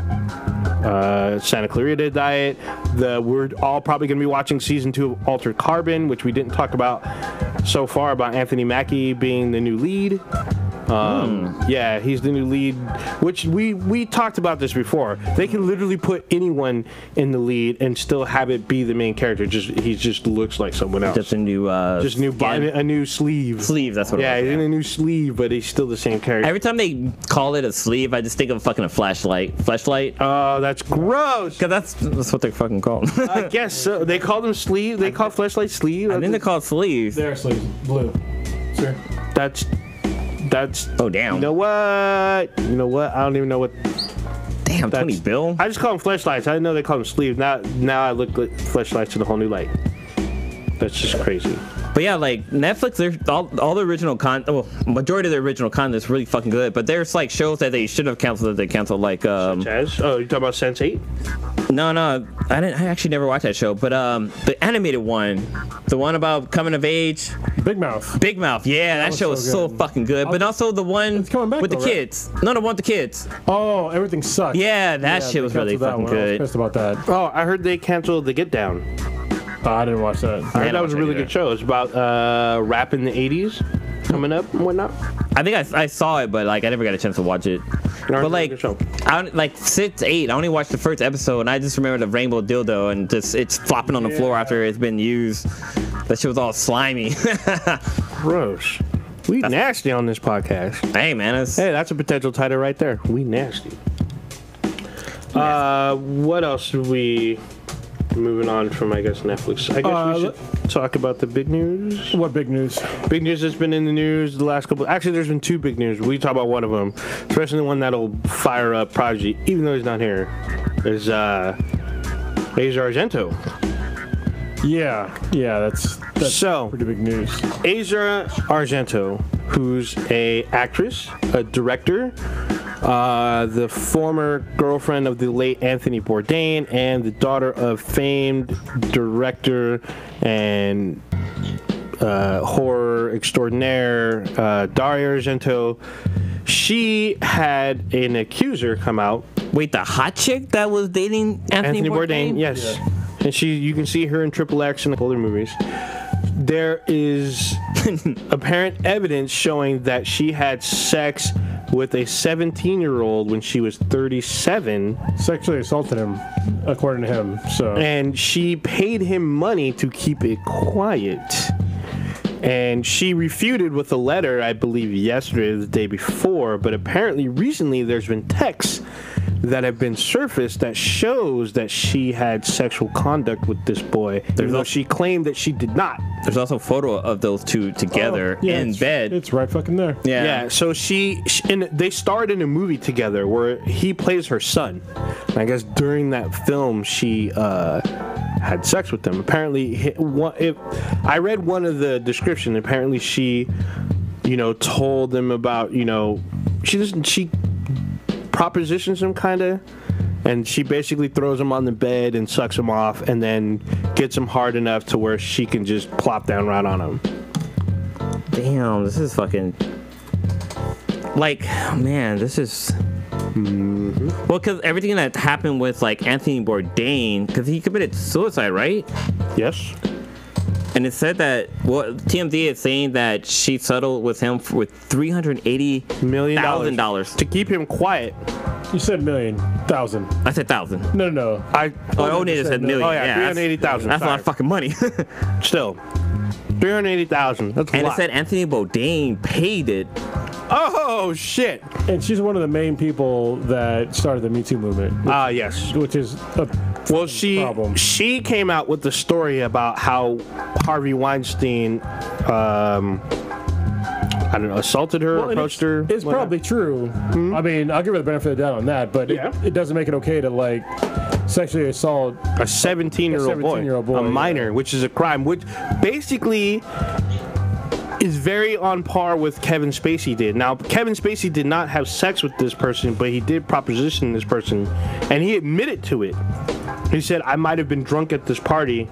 uh, Santa Clarita Diet. The we're all probably going to be watching season two of Altered Carbon, which we didn't talk about so far about Anthony Mackie being the new lead. Um, Yeah, he's the new lead. Which we we talked about this before. They can literally put anyone in the lead and still have it be the main character. Just he just looks like someone else. Just a new uh Just new body, a new sleeve. sleeve, that's what Yeah, it he's was. in a new sleeve, but he's still the same character. Every time they call it a sleeve, I just think of fucking a flashlight. Flashlight? Oh, that's gross. Because that's, that's what they're fucking called. I guess so. They call them sleeve. They call flashlight sleeve. I think they're called sleeves. There, sleeves blue. Sure. That's that's. Oh, damn. You know what? You know what? I don't even know what. Damn, That's, Tony Bill. I just call them flashlights. I didn't know they call them sleeves. Now now I look at flashlights in a whole new light. That's just crazy. But yeah, like Netflix, they're all, all the original con, Well, majority of the original content is really fucking good. But there's like shows that they should have canceled that they canceled. Like, um, Jazz. Oh, you talking about Sense Eight? No, no, I didn't. I actually never watched that show. But um, the animated one, the one about coming of age, Big Mouth. Big Mouth. Yeah, that, was show so is so good. fucking good. But also the one back with the though, right? kids. No, the one with the kids. Oh, everything sucks. Yeah, that Yeah, shit was really fucking one. I was good. pissed about that. Oh, I heard they canceled the Get Down. Oh, I didn't watch that. I Yeah, heard I that was a really that good show. It's about uh, rap in the '80s coming up and whatnot. I think I, I saw it, but like I never got a chance to watch it. But like. I don't- like six eight. I only watched the first episode, and I just remember the rainbow dildo and just it's flopping on the floor after it's been used. That shit was all slimy. Gross. We nasty on this podcast. hey man, Hey, that's a potential title right there. We nasty. Uh, what else do we? Moving on from I guess Netflix. I guess Uh, we should talk about the big news. What big news? Big news that's been in the news the last couple. Actually, there's been two big news. We talk about one of them, especially the one that'll fire up Prodigy, even though he's not here. Is uh, Asia Argento. Yeah, yeah, that's that's So- pretty big news. Asia Argento, who's a actress, a director, uh, the former girlfriend of the late Anthony Bourdain, and the daughter of famed director and uh, horror extraordinaire uh, Dario Argento. She had an accuser come out Wait, the hot chick that was dating Anthony, Anthony Bourdain, yes. And she, you can see her in Triple X and the older movies. There is apparent evidence showing that she had sex with a 17 year old when she was 37, Sexually assaulted him, according to him. So and she paid him money to keep it quiet. And she refuted with a letter, I believe, yesterday or the day before. But apparently, recently, there's been texts that have been surfaced that shows that she had sexual conduct with this boy, even though al- she claimed that she did not. There's also a photo of those two together Oh, yeah, in it's- bed. It's right fucking there. yeah. Yeah, so she, she and they starred in a movie together where he plays her son. And I guess during that film, she uh, had sex with him. Apparently, one, if, I read one of the description. Apparently, she, you know, told him about you know, she doesn't she propositions him kind of. And she basically throws him on the bed and sucks him off, and then gets him hard enough to where she can just plop down right on him. Damn, this is fucking. Like, man, this is. Mm-hmm. Well, because everything that happened with like Anthony Bourdain, because he committed suicide, right? Yes. And it said that well, TMZ is saying that she settled with him for, with three hundred eighty million thousand dollars. to keep him quiet. You said million, thousand. I said thousand. No, no, no. I Oh, I only just said million. Oh, yeah, that's- 380,000, That's a lot of fucking money. still three hundred eighty thousand. That's a and it said Anthony Bourdain paid it. oh shit! And she's one of the main people that started the Me Too movement, Ah yes. which is a Well, she problem. she came out with the story about how Harvey Weinstein, um, I don't know, assaulted her, Well, approached it's, her. It's probably true. I mean, I'll give her the benefit of the doubt on that, but Yeah. it, it doesn't make it okay to like sexually assault. a 17 year old boy, 17-year-old boy, a yeah. minor, which is a crime, which basically is very on par with Kevin Spacey did. Now, Kevin Spacey did not have sex with this person, but he did proposition this person, and he admitted to it. He said, "I might have been drunk at this party,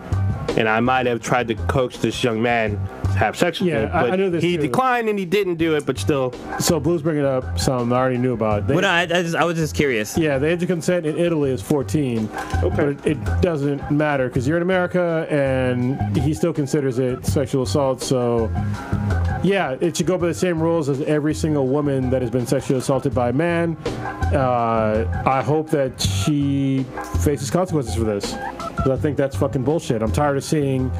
and I might have tried to coax this young man have sex with Yeah, him." I- But I knew this he too. declined, and he didn't do it. But still, So Blue's bringing up something I already knew about. They, But I, I, just, I was just curious. yeah, the age of consent in Italy is 14. Okay. But it, it doesn't matter because you're in America and he still considers it sexual assault. So, yeah, it should go by the same rules as every single woman that has been sexually assaulted by a man. Uh, I hope that she faces consequences for this. Because I think that's fucking bullshit. I'm tired of seeing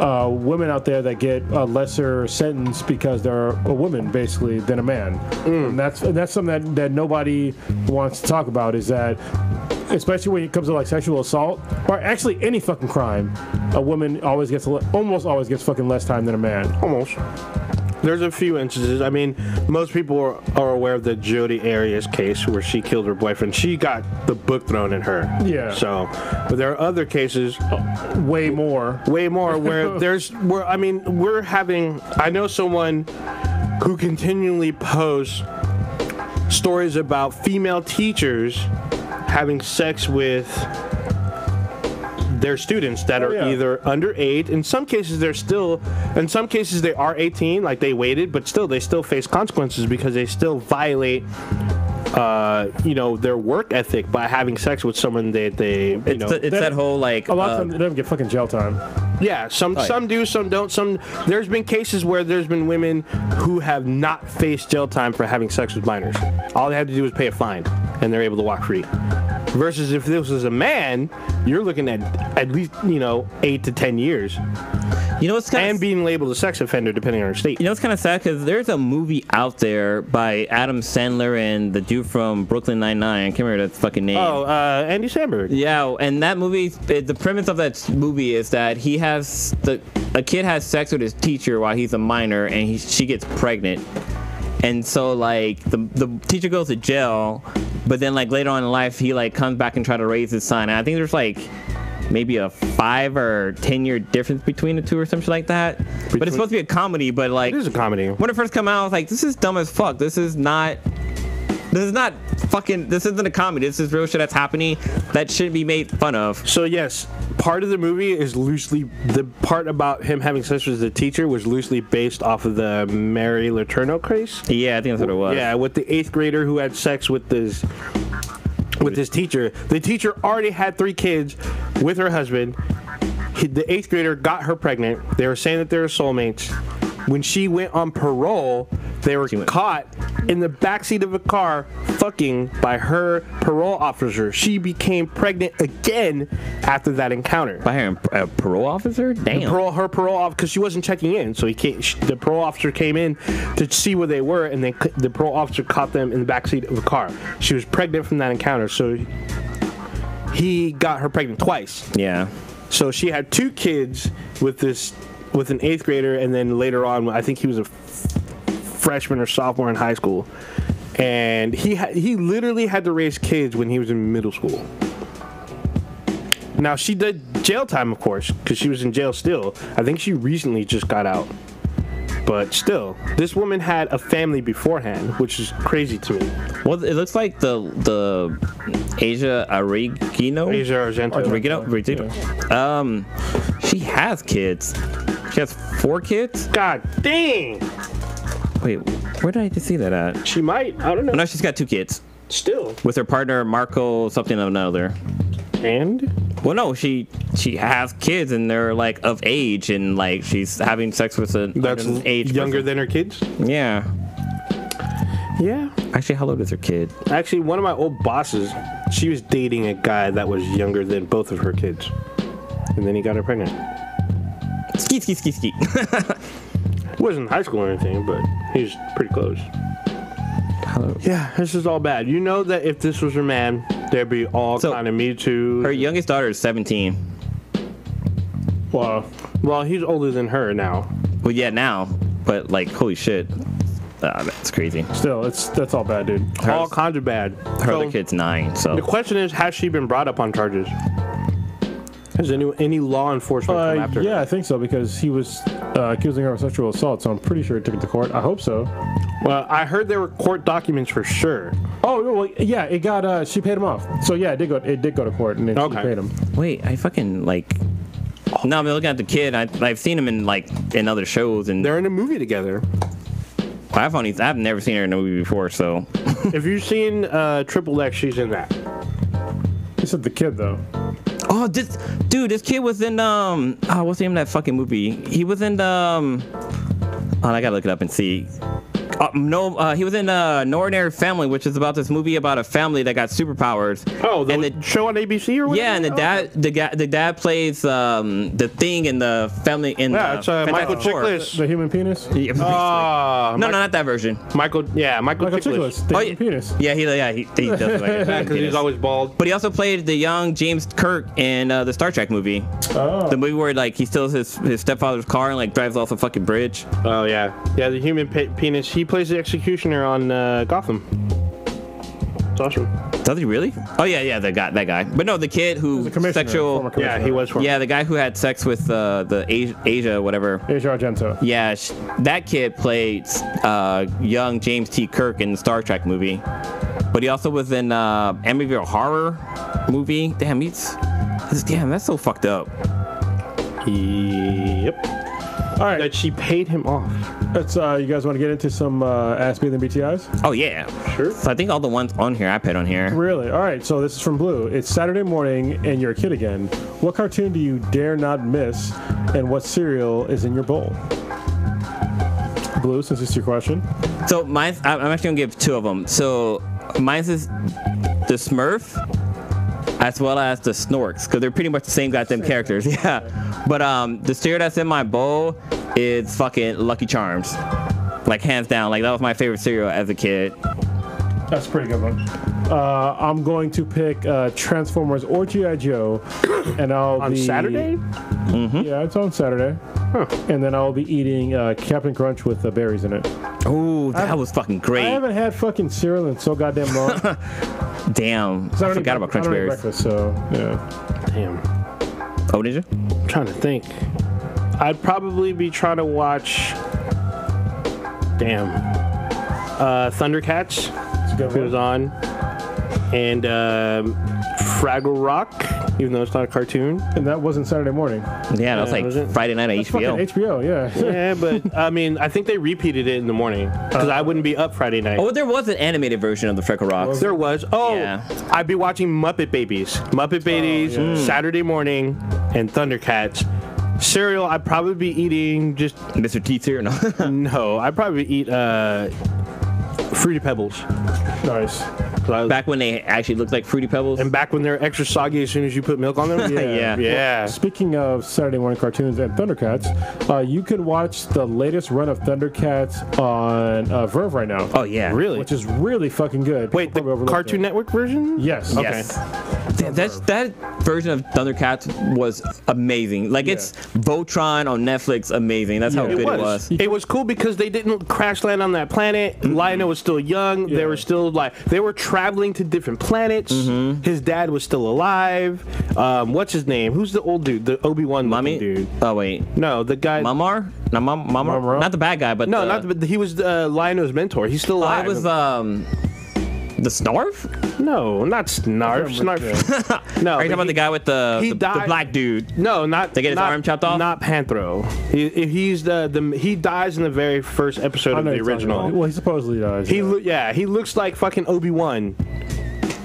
uh, women out there that get a lesser sentence because they're a woman, basically, than a man. And that's and that's something that, that nobody wants to talk about. Is that especially when it comes to like sexual assault or actually any fucking crime, a woman always gets almost always gets fucking less time than a man. almost. There's a few instances. I mean, most people are, are aware of the Jodi Arias case where she killed her boyfriend. She got the book thrown at her. Yeah. So, but there are other cases, oh, Way more. way more, where there's where I mean, we're having. I know someone who continually posts stories about female teachers having sex with their students that Oh, are yeah. either underage. In some cases, they're still. In some cases, they are 18, like they waited, but still, they still face consequences because they still violate. Uh, you know their work ethic by having sex with someone that they, you It's, know, the- it's that- that whole like. A lot uh, of them, they don't get fucking jail time. yeah, some yeah. some do, some don't. Some there's been cases where there's been women who have not faced jail time for having sex with minors. All they had to do was pay a fine, and they're able to walk free. Versus if this was a man, you're looking at at least you know eight to ten years. You know what's kind and of being labeled a sex offender depending on your state. you know what's kind of sad because there's a movie out there by Adam Sandler and the dude from Brooklyn Nine Nine. I can't remember that fucking name. Oh, uh, Andy Samberg. Yeah, and that movie, it- the premise of that movie is that he has the a kid has sex with his teacher while he's a minor, and he, she gets pregnant, and so like the the teacher goes to jail, but then like later on in life he like comes back and try to raise his son. And I think there's like maybe a five or ten year difference between the two or something like that. But it's supposed to be a comedy, but like It is a comedy. when it first came out, I was like, this is dumb as fuck. This is not. This is not fucking. This isn't a comedy. This is real shit that's happening that shouldn't be made fun of. So yes, part of the movie is loosely the part about him having sex with the teacher was loosely based off of the Mary Letourneau case. Yeah, I think that's what it was. Yeah, with the eighth grader who had sex with this with his teacher. The teacher already had three kids with her husband. He, the eighth grader got her pregnant. They were saying that they were soulmates. When she went on parole, they were caught in the backseat of a car fucking by her parole officer. She became pregnant again after that encounter. By her a parole officer? Damn. Parole, her parole off because she wasn't checking in, so he came, sh the parole officer came in to see where they were, and then the parole officer caught them in the backseat of a car. She was pregnant from that encounter, so he got her pregnant twice. yeah. So she had two kids with this with an eighth grader, and then later on, I think he was a freshman or sophomore in high school, and he ha- he literally had to raise kids when he was in middle school. Now she did jail time, of course, because she was in jail still. I think she recently just got out. But still, this woman had a family beforehand, which is crazy to me. Well, it looks like the the Asia Arigino. Asia Argento. Arigino. Arigino. Um, she has kids. She has four kids. God dang! Wait, where did I see that at? She might. I don't know. Oh, no, she's got two kids Still. with her partner Marco something or another. And Well, no, she she has kids and they're like of age and like she's having sex with an that's under age younger person. than her kids. Yeah. Yeah. Actually, how old is her kid? Actually, one of my old bosses, she was dating a guy that was younger than both of her kids, and then he got her pregnant. Ski ski ski ski. Wasn't high school or anything, but he's pretty close. Hello. Yeah, this is all bad. You know that if this was her man, there'd be all So, kind of Me Too. Her youngest daughter is 17. Wow. well, he's older than her now. Well, yeah, now, but like, holy shit, ah, that's crazy. Still, it's that's all bad, dude. Her, all kinds of bad. her So, other kid's nine, so The question is, has she been brought up on charges? Has any any law enforcement come Uh, after yeah, I think so because he was uh, accusing her of sexual assault, so I'm pretty sure he took it to court. I hope so. Well, I heard there were court documents for sure. Oh no, well, yeah, it got. Uh, she paid him off. So yeah, it did go. It did go to court, and then Okay. she paid him. wait, I fucking like. No, I'm looking at the kid. I, I've seen him in like in other shows, and They're in a movie together. I've only I've never seen her in a movie before. So if you've seen uh, Triple X, she's in that. He said the kid though. Oh, this dude, this kid was in um, oh, what's the name of that fucking movie? He was in um, oh, I gotta look it up and see. Uh, no, uh, he was in uh, No Ordinary Family, which is about this movie about a family that got superpowers. Oh, the, and the show on ABC or what? yeah, and the dad, the guy, the dad plays um the thing in the family in Yeah, the it's uh, Michael Fantastic Four. Chiklis. The human penis. Yeah, Ah, no, Mi- no, not that version. Michael. Yeah, Michael, Michael Chiklis. Chiklis. The Oh, human yeah. penis. Yeah, he, yeah, he, he does like a Yeah, because he's always bald. But he also played the young James Kirk in uh, the Star Trek movie. Oh. The movie where like he steals his, his stepfather's car and like drives off a fucking bridge. Oh yeah, yeah. The human pe- penis. He plays the executioner on uh, Gotham. It's awesome. Does he really? Oh yeah, yeah, that guy, that guy. But no, the kid who The commissioner. sexual. commissioner. Yeah, he was from. Yeah, the guy who had sex with uh, the Asia, Asia, whatever. Asia Argento. Yeah, sh- that kid played uh, young James T. Kirk in the Star Trek movie. But he also was in uh, Amityville Horror movie. Damn, he's. Damn, that's so fucked up. Yep. All right, That she paid him off. let's. Uh, you guys want to get into some uh, Ask B Than BTIs? Oh yeah. Sure. So I think all the ones on here, I put on here. Really? All right. So this is from Blue. It's Saturday morning, and you're a kid again. What cartoon do you dare not miss, and what cereal is in your bowl? Blue, since it's your question. So mine, I'm actually gonna give two of them. So mine's is the Smurf. As well as the Snorks, because they're pretty much the same goddamn characters. Yeah. But um, the cereal that's in my bowl is fucking Lucky Charms. Like hands down, like that was my favorite cereal as a kid. That's a pretty good one. Uh, I'm going to pick uh, Transformers or GI Joe, and I'll On be Saturday? Yeah, it's on Saturday. And then I'll be eating uh, Captain Crunch with the berries in it. Oh, that was fucking great. I haven't had fucking cereal in so goddamn long. Damn, I, don't eat- forgot about Crunch I don't eat Berries. breakfast, so yeah. Damn. Oh, did you? I'm trying to think. I'd probably be trying to watch. Damn. Uh, Thundercats. It's a good It was one. on. And um, Fraggle Rock, even though it's not a cartoon. And that wasn't Saturday morning. Yeah, that was was it? like Friday night at Fucking HBO. HBO, yeah. Yeah, but I mean, I think they repeated it in the morning because I wouldn't be up Friday night. Oh, there was an animated version of the Freckle Rocks. There was. Oh, Yeah. I'd be watching Muppet Babies, Muppet Babies, yeah. Saturday morning, and Thundercats. Cereal, I'd probably be eating just Mr. T cereal. No. no. I'd probably eat uh, Fruity Pebbles. nice. 'Cause I was- Back when they actually looked like Fruity Pebbles. and back when they're extra soggy as soon as you put milk on them. Yeah. yeah. yeah. Speaking of Saturday morning cartoons and Thundercats, uh, you can watch the latest run of Thundercats on uh, VRV right now. oh yeah. Really? Which is really fucking good. Wait, the People probably overlooked Cartoon it. Network version? Yes. Okay. Yes. Th- That's, that version of Thundercats was amazing. Like it's Voltron on Netflix, amazing. That's how good It it was. It was cool because they didn't crash land on that planet. Lion-O was still young. They were still like they were traveling to different planets. His dad was still alive. Um, what's his name? Who's the old dude? The Obi Wan Mommy. dude. Oh wait, No, the guy. Mumm-Ra? No, Mam- Mumm-Ra. Mumm-Ra? Not the bad guy, but no, the, not the, he was uh, Lion-O's mentor. He's still Oh, alive. it was um, the Snarf. no, not Snarf. Snarf. no, Are you talking about the guy with the, he the, the black dude? No, not They get his not, arm chopped off? Not Panthro. He, he's the the he dies in the very first episode of the you're talking original. Well, he supposedly does. He yeah. loo- yeah, he looks like fucking Obi Wan.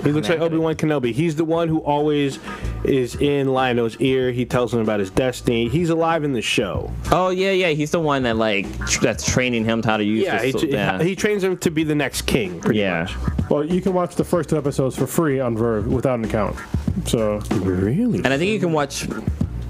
He looks like Obi Wan Kenobi. He's the one who always is in Lion-O's ear. He tells him about his destiny. He's alive in the show. Oh yeah, yeah. He's the one that like tr- that's training him how to use. Yeah, the, he, so- yeah. he trains him to be the next king. Pretty Yeah. much. Well, you can watch the first two episodes for free on VRV without an account. So Really? And I think you can watch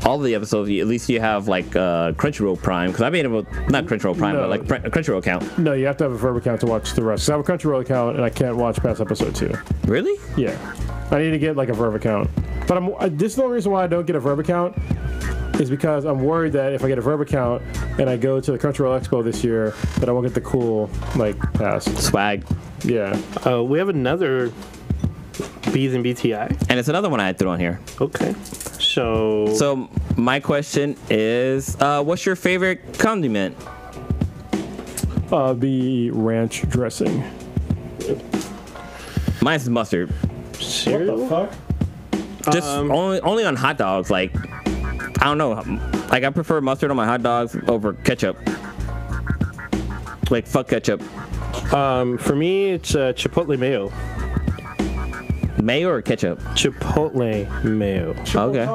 all the episodes. At least you have like uh, Crunchyroll Prime because I've been able not Crunchyroll Prime, No. but like a Crunchyroll account. no, you have to have a VRV account to watch the rest. 'Cause I have a Crunchyroll account and I can't watch past episode two. Really? Yeah, I need to get like a VRV account. But I'm this is the only reason why I don't get a VRV account is because I'm worried that if I get a VRV account and I go to the Crunchyroll Expo this year, that I won't get the cool like pass. Swag. Yeah. Uh, we have another B's and BTI. And it's another one I threw on here. Okay. So, So my question is, uh, what's your favorite condiment? Uh, the ranch dressing. Mine's mustard. Cereal? fuck? Just Um, only only on hot dogs. Like I don't know. Like I prefer mustard on my hot dogs over ketchup. Like fuck ketchup. Um, for me, it's uh, Chipotle mayo. Mayo or ketchup? Chipotle mayo. Okay.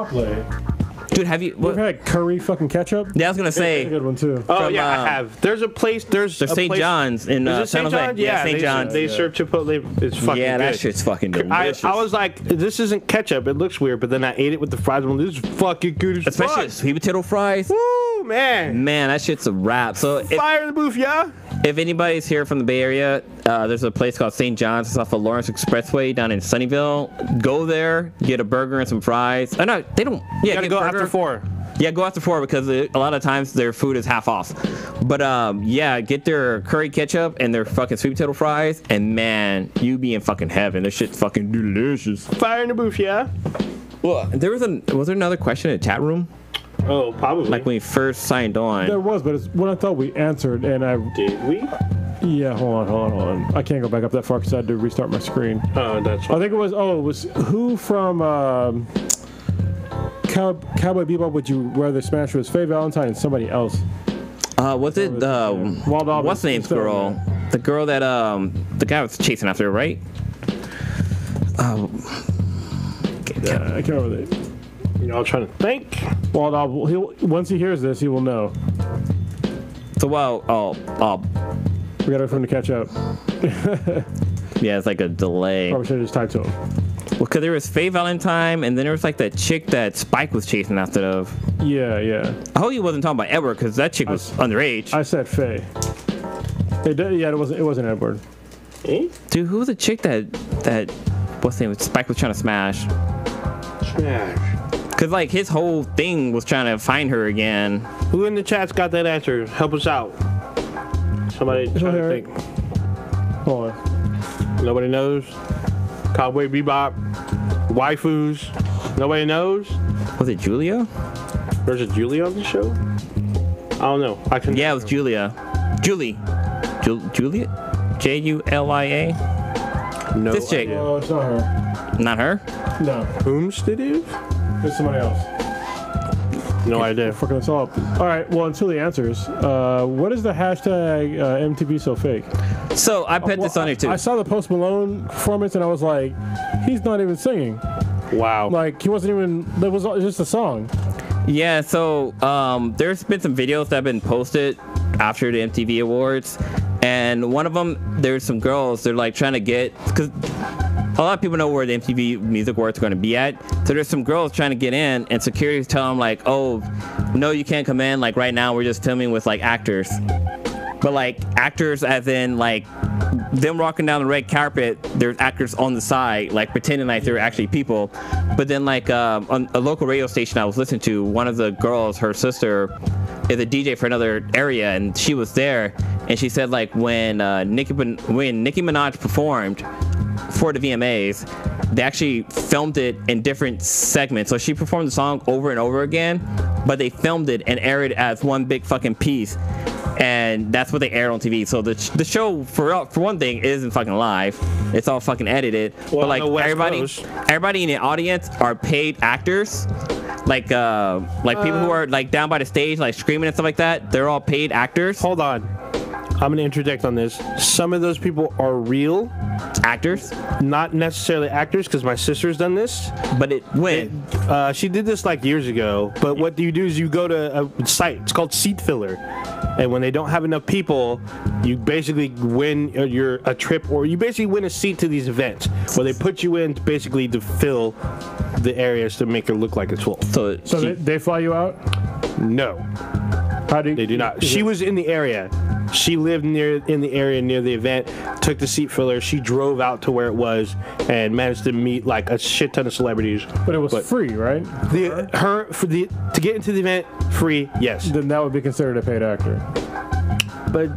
Chipotle. Dude, have you? You What, ever had curry fucking ketchup? yeah, I was gonna say. That's a say. good one too. Oh From, yeah, uh, I have. There's a place. There's There's a St. place- John's in Is uh, it San St. Jose. John's? Yeah, Yeah, St. they, John's. They serve Chipotle. It's fucking yeah, that good. shit's fucking I, delicious. I was like, this isn't ketchup. It looks weird, but then I ate it with the fries. and This is fucking good as especially fuck. sweet potato fries. Woo, man. Man, that shit's a wrap. So if, Fire in the booth, yeah. if anybody's here from the Bay Area, uh, there's a place called St. John's. It's off of Lawrence Expressway down in Sunnyvale. Go there, get a burger and some fries. Oh, no, they don't. Yeah, go after four. Yeah, go after four because it, a lot of times their food is half off. But um, yeah, get their curry ketchup and their fucking sweet potato fries, and man, you be in fucking heaven. This shit's fucking delicious. Fire in the booth, yeah. Well, there was a was there another question in the chat room Oh, probably. like when we first signed on. There was, but it's what I thought we answered, and I did we? yeah. Hold on, hold on, hold on. I can't go back up that far because I had to restart my screen. Oh, that's I think it was. Oh, it was who from um, Cow, Cowboy Bebop would you rather smash with Faye Valentine and somebody else? Uh, was it uh, Wild Albert what's the name's Stone, girl? man. The girl that um the guy was chasing after, right? Oh, Yeah, I can't remember the Y'all trying to think? Wild Albert. He'll once he hears this, he will know. so well, oh, oh, We got to for him to catch up. yeah, it's like a delay. Probably should have just typed to him. Well, because there was Faye Valentine, and then there was like that chick that Spike was chasing after of. Yeah, yeah. I hope he wasn't talking about Edward, because that chick was underage. I said Faye. It did, yeah, it wasn't. It wasn't Edward. Eh? Dude, who was the chick that that what's the name? Spike was trying to smash? Smash. Cause like his whole thing was trying to find her again. Who in the chat's got that answer? Help us out. Somebody try to Eric. think. Hold on. Nobody knows. Cowboy Bebop. Waifus. Nobody knows. Was it Julia? There's a Julia on the show. I don't know. I can. Yeah, it was Julia. Julie. Jul- Julia? J U L I A? No. This chick. idea. Oh, it's not her. Not her? No, Whomstead? It's somebody else. No idea. Fucking us all up. All right. Well, until he answers, uh, what is the hashtag uh, MTV so fake? So I put this Well, on there too. I saw the Post Malone performance and I was like, he's not even singing. Wow. Like he wasn't even. That was just a song. Yeah, so um, there's been some videos that have been posted after the MTV Awards, and one of them, there's some girls, they're like trying to get, because a lot of people know where the MTV Music Awards are going to be at. So there's some girls trying to get in, and security's telling them like, oh, no, you can't come in. Like right now, we're just filming with like actors, but like actors as in like them walking down the red carpet, there's actors on the side, like pretending like they're actually people. But then, like um, on a local radio station I was listening to, one of the girls, her sister, is a DJ for another area, and she was there, and she said like when uh, Nicki when Nicki Minaj performed for the VMAs, they actually filmed it in different segments. So she performed the song over and over again, but they filmed it and aired it as one big fucking piece. And that's what they aired on TV. So the, the show, for for one thing, isn't fucking live. It's all fucking edited. Well, but like on the West everybody, Coast. everybody in the audience are paid actors. Like uh, like people who are like down by the stage, like screaming and stuff like that. They're all paid actors. Hold on. I'm going to interject on this. Some of those people are real, Actors, not necessarily actors, because my sister's done this. but it when Uh, she did this like years ago. But what do you do is you go to a site. It's called Seat Filler, and when they don't have enough people, you basically win uh, your a trip, or you basically win a seat to these events where they put you in basically to fill the areas to make it look like it's full. so, So she- they, they fly you out. No, How do you, they do not. She was in the area. She lived near in the area near the event. Took the seat filler. She drove out to where it was and managed to meet like a shit ton of celebrities. But it was but- free, right? The her for the to get into the event free. Yes, Then that would be considered a paid actor. but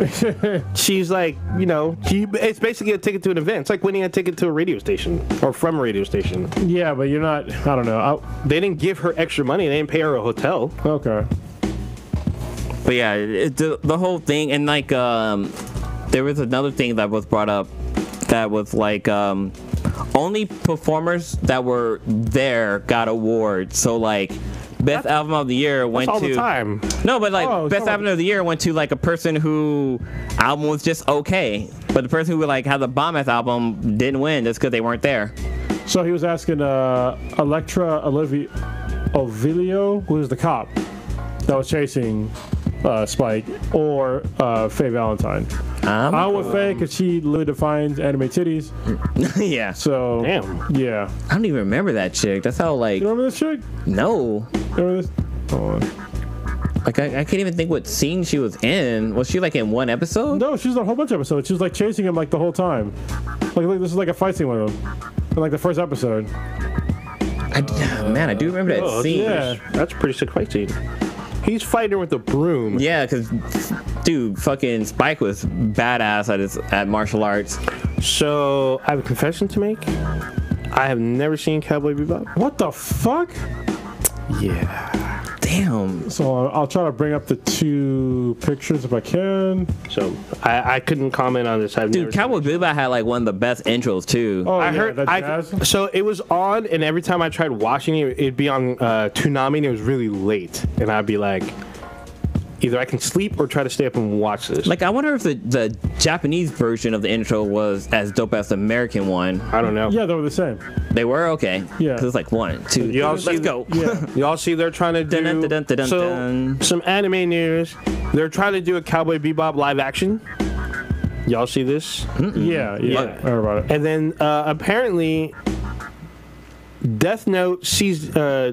she's like, you know, she, it's basically a ticket to an event. It's like winning a ticket to a radio station or from a radio station. Yeah, but you're not. I don't know. I, They didn't give her extra money. They didn't pay her a hotel. okay. But yeah, it, the, the whole thing, and like, um, there was another thing that was brought up that was like, um, only performers that were there got awards. So like, best album of the year That's went all to the time. no, but like Oh, best sorry. album of the year went to like a person who album was just okay, but the person who like had the bomb ass album didn't win just because they weren't there. So he was asking uh, Electra Olivia Ovilio, who is the cop that was chasing uh, Spike, or uh, Faye Valentine. Um, I'm with Faye because she literally defines anime titties. yeah, So Damn. yeah. I don't even remember that chick. That's how like You remember this chick? no. You remember this? Hold on. Like I, I can't even think what scene she was in. Was she like in one episode? No, she's in a whole bunch of episodes. She was like chasing him like the whole time. Like, look, this is like a fight scene with him. In like the first episode. I, man, I do remember that Oh, scene. yeah. That's a pretty sick fight scene. He's fighting her with a broom. Yeah, because dude, fucking Spike was badass at his at martial arts. So I have a confession to make. I have never seen Cowboy Bebop. What the fuck? Yeah. Damn. So I'll, I'll try to bring up the two pictures if I can. So I, I couldn't comment on this. I've never Dude, Cowboy Bebop had like one of the best intros too. Oh, I yeah, heard. that I, so it was on, and every time I tried watching it, it'd be on uh, Toonami, and it was really late, and I'd be like, either I can sleep or try to stay up and watch this. Like, I wonder if the, the Japanese version of the intro was as dope as the American one. I don't know. Yeah, they were the same. They were okay. Yeah. Because it's like one, two, You all let's see- go. Yeah. Y'all see, they're trying to do Dun, dun, dun, dun, dun, so dun. some anime news. They're trying to do a Cowboy Bebop live action. Y'all see this? Yeah, yeah. Yeah. I heard about it. And then uh, apparently, Death Note sees uh,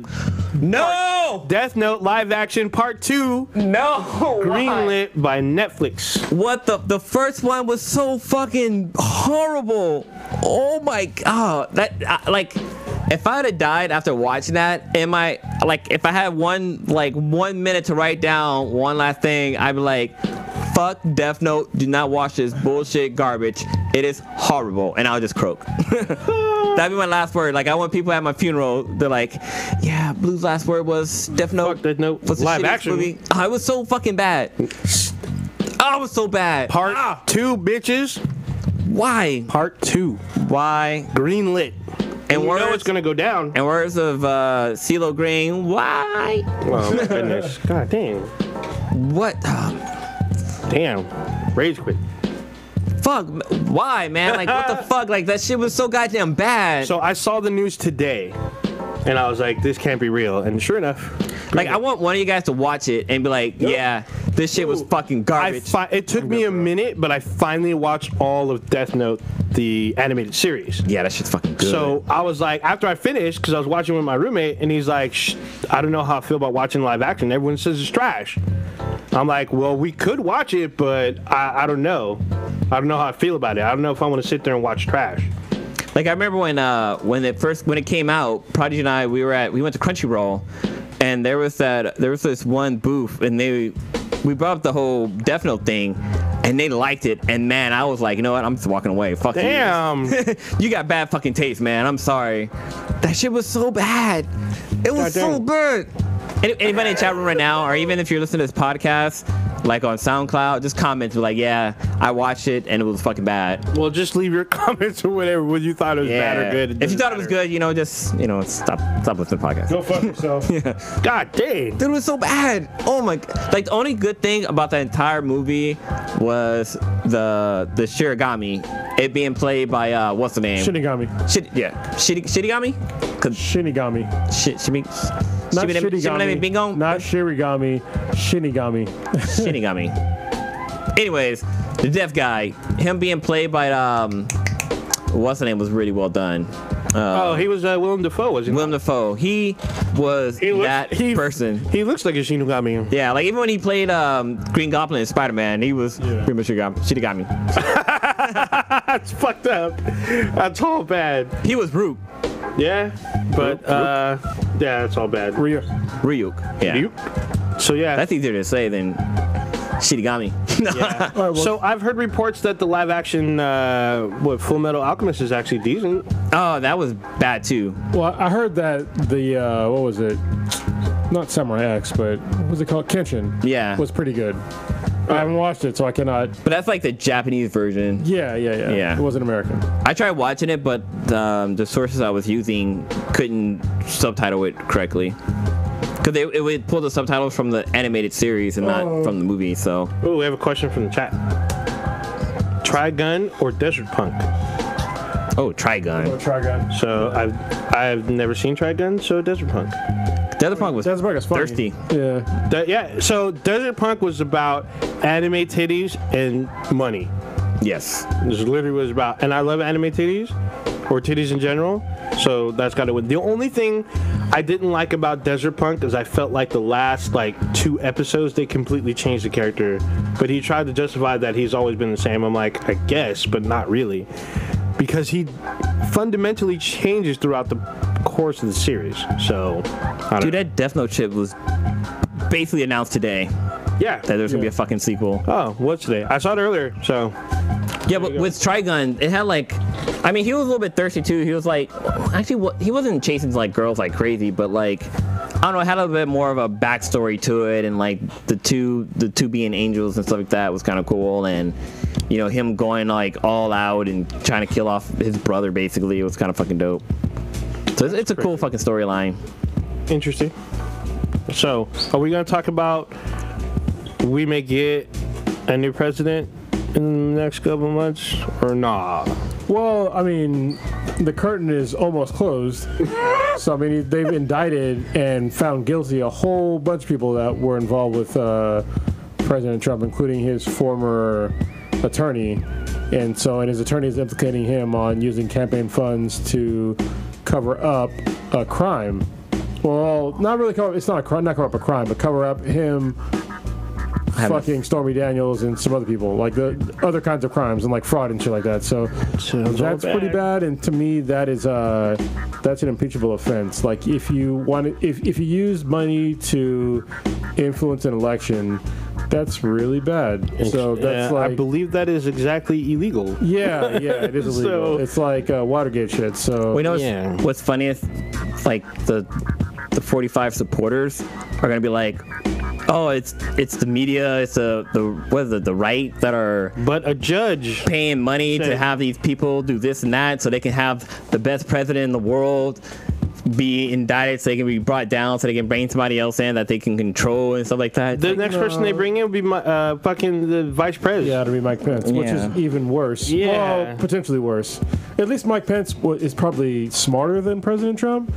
No, Death Note live action part two no. why? greenlit by Netflix. What the the first one was so fucking horrible. Oh my god. That I, like if I had died after watching that, am I like if I had one like one minute to write down one last thing, I'd be like, fuck Death Note, do not watch this bullshit garbage. It is horrible. And I'll just croak. That'd be my last word. Like I want people at my funeral, they're like, Yeah, Blue's last word was Death Note. Fuck Death Note. was the Live action. movie. Oh, it was so fucking bad. Oh, it was so bad. Part Ah, two, bitches. why? Part two, Why? greenlit. And you know it's gonna go down. and words of uh, CeeLo Green. Why? Oh my goodness. God damn. What? Damn. Rage quit. fuck. Why, man? Like, what the fuck? Like, that shit was so goddamn bad. So I saw the news today, and I was like, "This can't be real." And sure enough, like, I want one of you guys to watch it and be like, yeah, this shit was Ooh, fucking I garbage. it took me a minute, but I finally watched all of Death Note, the animated series. yeah, that shit's fucking good. So I was like, after I finished, because I was watching with my roommate, and he's like, Shh, I don't know how I feel about watching live action. Everyone says it's trash. I'm like, well, we could watch it, but I, I don't know. I don't know how I feel about it. I don't know if I want to sit there and watch trash. Like I remember when uh when it first when it came out, Prodigy and I we were at we went to Crunchyroll, and there was that there was this one booth and they we brought up the whole Death Note thing, and they liked it. And man, I was like, you know what? I'm just walking away. Fuck you. Damn. you got bad fucking taste, man. I'm sorry. That shit was so bad. It was so bad. Any, anybody in the chat room right now, or even if you're listening to this podcast, like on SoundCloud, just comment like, yeah, I watched it and it was fucking bad. well, just leave your comments or whatever, whether you thought it was bad or good. If you thought it was good, you know, just you know, stop stop listening to the podcast. Go fuck yourself. yeah. God dang. Dude, it was so bad. Oh my! Like the only good thing about the entire movie was the the Shiragami, it being played by uh, what's the name? Shinigami. Shit, yeah, Shitty, Shittigami? Cause Shinigami. shit, shimi, Not bingo, Not Shirigami. Shinigami. Shinigami. Anyways, the deaf guy, him being played by um, what's the name was really well done. Oh, he was uh, Willem Dafoe, was he? Willem Dafoe. He was He looks- that he- person. He looks like a Shinigami. Yeah, like even when he played um, Green Goblin in Spider Man, he was Yeah. pretty much Shirigami. Shirigami. That's fucked up. That's all bad. He was Root. Yeah, but uh, yeah, that's all bad. Ryu. Ryuk. Yeah. You? So yeah, That's easier to say than Shirigami. yeah. All right, well- so I've heard reports that the live action uh, what Full Metal Alchemist is actually decent. oh, that was bad too. Well, I heard that the uh, what was it? Not Samurai X, but what was it called? Kenshin. Yeah. Was pretty good. I haven't watched it, so I cannot. But that's like the Japanese version. Yeah, yeah, yeah. Yeah. It wasn't American. I tried watching it, but um, the sources I was using couldn't subtitle it correctly. Because it, it would pull the subtitles from the animated series and not Oh. from the movie. So Oh, we have a question from the chat. Trigun or Desert Punk? oh, Trigun. Oh, Trigun. So I've I've never seen Trigun, so Desert Punk. Desert Punk was Desert Punk is funny. thirsty. Yeah. That, yeah, so Desert Punk was about anime titties and money. Yes. This literally was about, and I love anime titties or titties in general. So that's got to win. The only thing I didn't like about Desert Punk is I felt like the last like two episodes they completely changed the character, but he tried to justify that he's always been the same. I'm like, I guess, but not really, because he fundamentally changes throughout the course of the series. So, I don't Dude, that Death Note chip was basically announced today yeah. that there's gonna be a fucking sequel. Oh, what's today? I saw it earlier. So Yeah, but with Trigun, it had like, I mean, he was a little bit thirsty too. He was like, actually, what he wasn't chasing like girls like crazy, but like, I don't know, had a bit more of a backstory to it, and like the two, the two being angels and stuff like that was kind of cool, and you know him going like all out and trying to kill off his brother basically. It was kind of fucking dope. So it's, it's a cool fucking storyline. interesting. So, are we to talk about we may get a new president in the next couple months or nah? Well, I mean, the curtain is almost closed. so I mean, they've indicted and found guilty a whole bunch of people that were involved with uh, President Trump, including his former attorney. and so and his attorney is implicating him on using campaign funds to cover up a crime. Well, not really cover. It's not a crime. Not cover up a crime, but cover up him Having- fucking Stormy Daniels and some other people, like the other kinds of crimes and like fraud and shit like that. So Sounds all that's pretty bad, and to me, that is uh, that's an impeachable offense. Like if you want, if if you use money to influence an election, that's really bad. So that's Uh, I believe that is exactly illegal. yeah, yeah, it is illegal. So- it's like uh, Watergate shit. So We know what's, Yeah. what's funny is like the the 45 supporters are gonna be like, oh, it's it's the media, it's the the what is it, the right that are But a judge, paying money Say- to have these people do this and that so they can have the best president in the world be indicted so they can be brought down so they can bring somebody else in that they can control and stuff like that. The like, next person they bring in would be my, uh, fucking the vice president. Yeah, to be Mike Pence, which is even worse. Yeah. Well, potentially worse. At least Mike Pence is probably smarter than President Trump,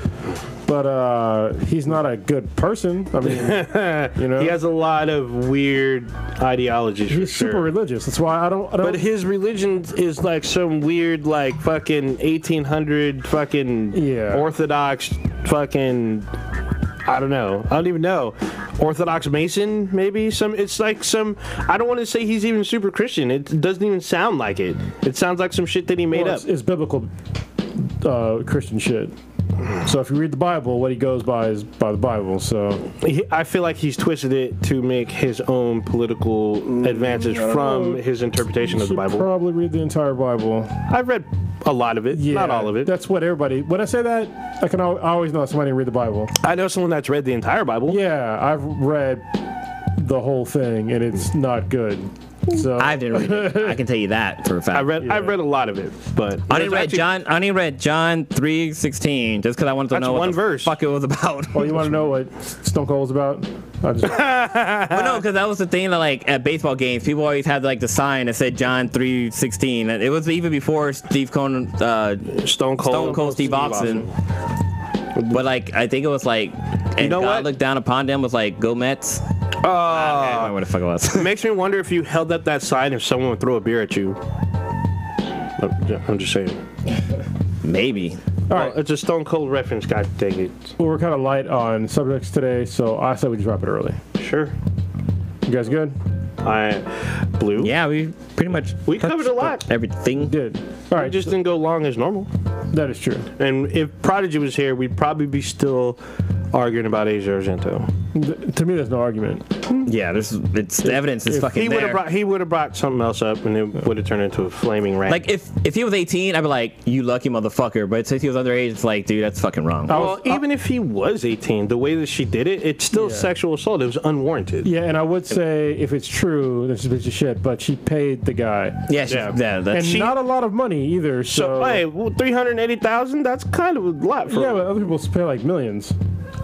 but uh, he's not a good person. I mean, you know, He has a lot of weird ideologies. for he's super sure. religious. That's why I don't. I don't But his religion is like some weird, like fucking 1800 fucking Yeah. Orthodox fucking. I don't know. I don't even know. Orthodox Mason, maybe some. It's like some. I don't want to say he's even super Christian. It doesn't even sound like it. It sounds like some shit that he made well, up. it's, it's biblical uh, Christian shit. So if you read the Bible, what he goes by is by the Bible. So He, I feel like he's twisted it to make his own political advances from his interpretation of the Bible. probably read the entire Bible. I've read a lot of it, Yeah, not all of it. That's what everybody. When I say that, I can al- I always know somebody read the Bible. I know someone that's read the entire Bible. Yeah, I've read the whole thing, and it's not good. So I didn't read it. I can tell you that for a fact. I read Yeah. I read a lot of it, but I didn't read actually- John. I only read John three sixteen just because I wanted to know what one the verse. fuck it was about. Oh, you want to know what Stone Cold was about? I just, but no, because that was the thing that like at baseball games, people always had like the sign that said John three sixteen. It was even before Steve Cohen, uh, Stone Cold, Stone Cold Steve Austin. But like I think it was like, and know God what? looked down upon them was like, "Go Mets." I don't Oh, remember what the fuck it was. it makes me wonder if you held up that sign if someone would throw a beer at you. I'm- I'm just saying. Maybe. all Well, it's a Stone Cold reference. God dang it. Well, we're kind of light on subjects today, so I said we just wrap it early. Sure. You guys good? I blue. Yeah, we pretty much We covered a lot. everything. Good. All right. I right, just didn't go long as normal. That is true. And if Prodigy was here, we'd probably be still arguing about Asia Argento. Th- to me, there's no argument. Hmm. Yeah, there's it's the evidence is if fucking He would there. have brought he would have brought something else up, and it would have turned into a flaming rant. Like if if he was 18, I'd be like, "You lucky motherfucker." But since he was underage, it's like, dude, that's fucking wrong. Well, was- even if he was 18, the way that she did it, it's still Yeah. sexual assault. It was unwarranted. Yeah, and I would say if it's true, this is a bitch of shit. But she paid the guy, yeah, she, Yeah. yeah, that's and She- not a lot of money either. So, So, hey, well, 380,000, that's kind of a lot for yeah, but other people pay like millions.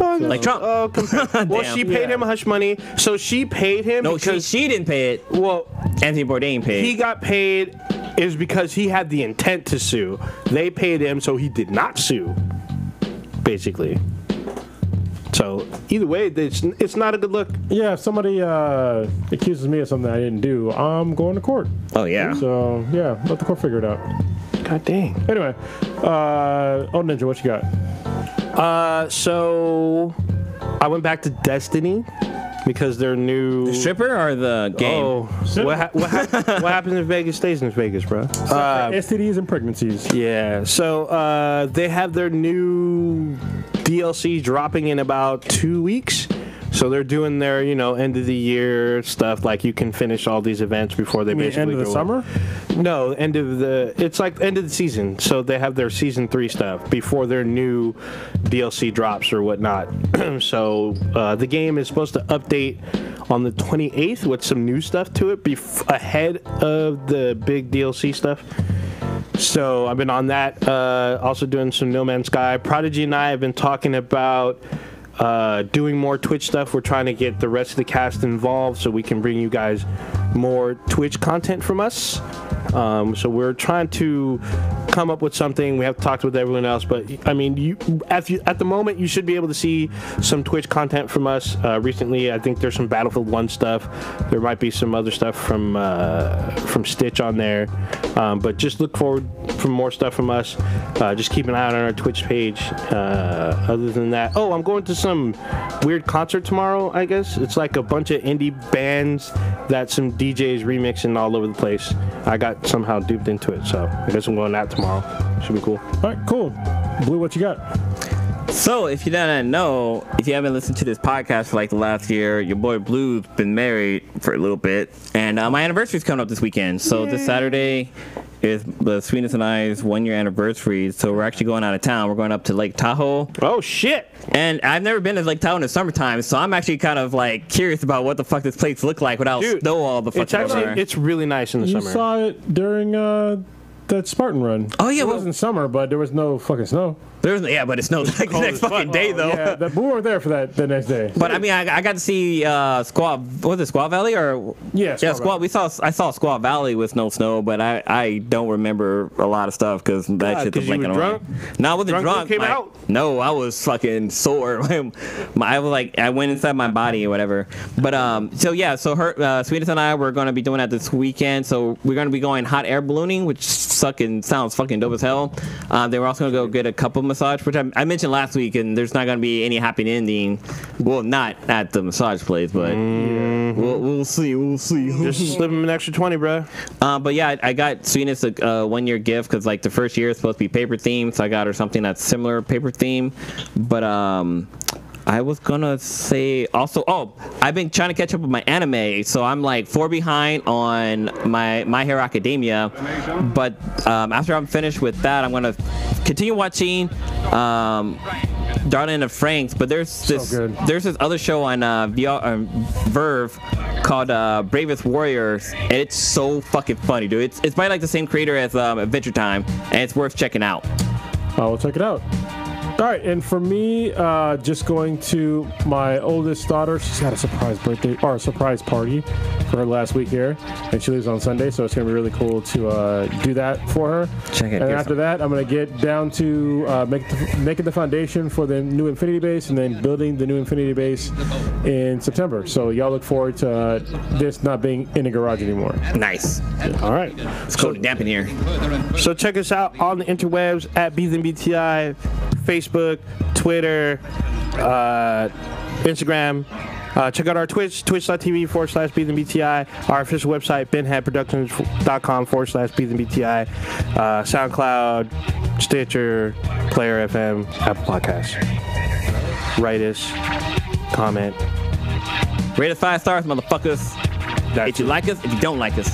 Oh, Like Trump. Oh, compa- well, she paid Yeah. him hush money, so she paid him no, she, because she didn't pay it. well, Anthony Bourdain paid. he got paid is because he had the intent to sue. They paid him, so he did not sue. Basically. So either way, it's it's not a good look. Yeah, if somebody uh, accuses me of something I didn't do, I'm going to court. oh yeah. So yeah, let the court figure it out. God dang. Anyway, uh, oh Ninja, what you got? Uh, so I went back to Destiny because their new Stripper or the game? Oh, what, ha- what, hap- what happens in Vegas stays in Vegas, bro. Uh, STDs and pregnancies. yeah. So uh, they have their new DLC dropping in about two weeks. So they're doing their, you know, end of the year stuff. Like you can finish all these events before they basically end of the go- summer? No, end of the. It's like end of the season. So they have their season three stuff before their new DLC drops or whatnot. so uh, the game is supposed to update on the 28th with some new stuff to it bef- ahead of the big DLC stuff. So I've been on that. Uh, also doing some No Man's Sky. Prodigy and I have been talking about uh, doing more Twitch stuff. We're trying to get the rest of the cast involved so we can bring you guys more Twitch content from us. Um, so we're trying to come up with something. We have talked with everyone else, but I mean, you at, you, at the moment you should be able to see some Twitch content from us. Uh, recently, I think there's some Battlefield One stuff. There might be some other stuff from uh, from Stitch on there, um, but just look forward for more stuff from us. Uh, just keep an eye on our Twitch page. Uh, other than that, oh, I'm going to some weird concert tomorrow. I guess it's like a bunch of indie bands that some DJs remixing all over the place. I got somehow duped into it, so I guess I'm going out tomorrow. Should be cool. All right, cool. Blue, what you got? So, if you don't know, if you haven't listened to this podcast for like the last year, your boy Blue's been married for a little bit, and uh, my anniversary's coming up this weekend. So this Saturday is the Sweetness and I's one year anniversary. So we're actually going out of town. We're going up to Lake Tahoe, Oh shit! and I've never been to Lake Tahoe in the summertime. So I'm actually kind of like curious about what the fuck this place look like without Dude, snow all the fucking It's actually summer. it's really nice in the You summer. saw it during uh, that Spartan run. Oh, yeah, it well- wasn't summer, but there was no fucking snow. There's yeah, but it snowed like the next as fuck. fucking day though. Yeah, that we weren't there for that the next day. But I mean, I, I got to see uh, Squaw. Was it Squaw Valley or? Yeah, yeah, Squaw Squaw. We saw. I saw Squaw Valley with no snow, but I, I don't remember a lot of stuff because that God, shit's 'cause you blinking were around. drunk? No, I wasn't Drunk when drunk. it came my- out? No, I was fucking sore. My- I was like, I went inside my body or whatever. But um, so yeah, so her, uh, Sweetness and I, we're gonna be doing that this weekend. So we're gonna be going hot air ballooning, which sucking sounds fucking dope as hell. Uh, they were also gonna go get a couple massage, which I, I mentioned last week, and there's not gonna be any happy ending. Well, not at the massage place, but we'll, we'll see. We'll see. Just slip him an extra twenty, bro. Uh, but yeah, I, I got Sweetness a uh, one year gift because like the first year is supposed to be paper themed, so I got her something that's similar paper theme. But um, I was gonna say also, oh, I've been trying to catch up with my anime, so I'm like four behind on my My Hero Academia. But um, after I'm finished with that, I'm gonna continue watching. Um, Darling of Franxx, but there's this good. there's this other show on uh, VR, um, VRV called uh, Bravest Warriors, and it's so fucking funny, dude. It's it's by like the same creator as um, Adventure Time, and it's worth checking out. I will check it out. All right, and for me, uh, just going to my oldest daughter. She's got a surprise birthday or a surprise party for her last week here, and she leaves on Sunday, so it's gonna be really cool to uh, do that for her. Check it, And here's after that, I'm gonna get down to uh, make the, making the foundation for the new Infinity Base, and then building the new Infinity Base in September. So y'all look forward to uh, this not being in a garage anymore. Nice. All right. It's cold and damp in here. So check us out on the interwebs at BTI, Facebook, Twitter, uh, Instagram. Uh, check out our Twitch, twitch.tv forward slash BTI. Our official website, beenhadproductions.com forward slash BTI. Uh, SoundCloud, Stitcher, Player FM, Apple Podcasts. Write us, comment. Rate us five stars, motherfuckers. That's If you it. like us, if you don't like us.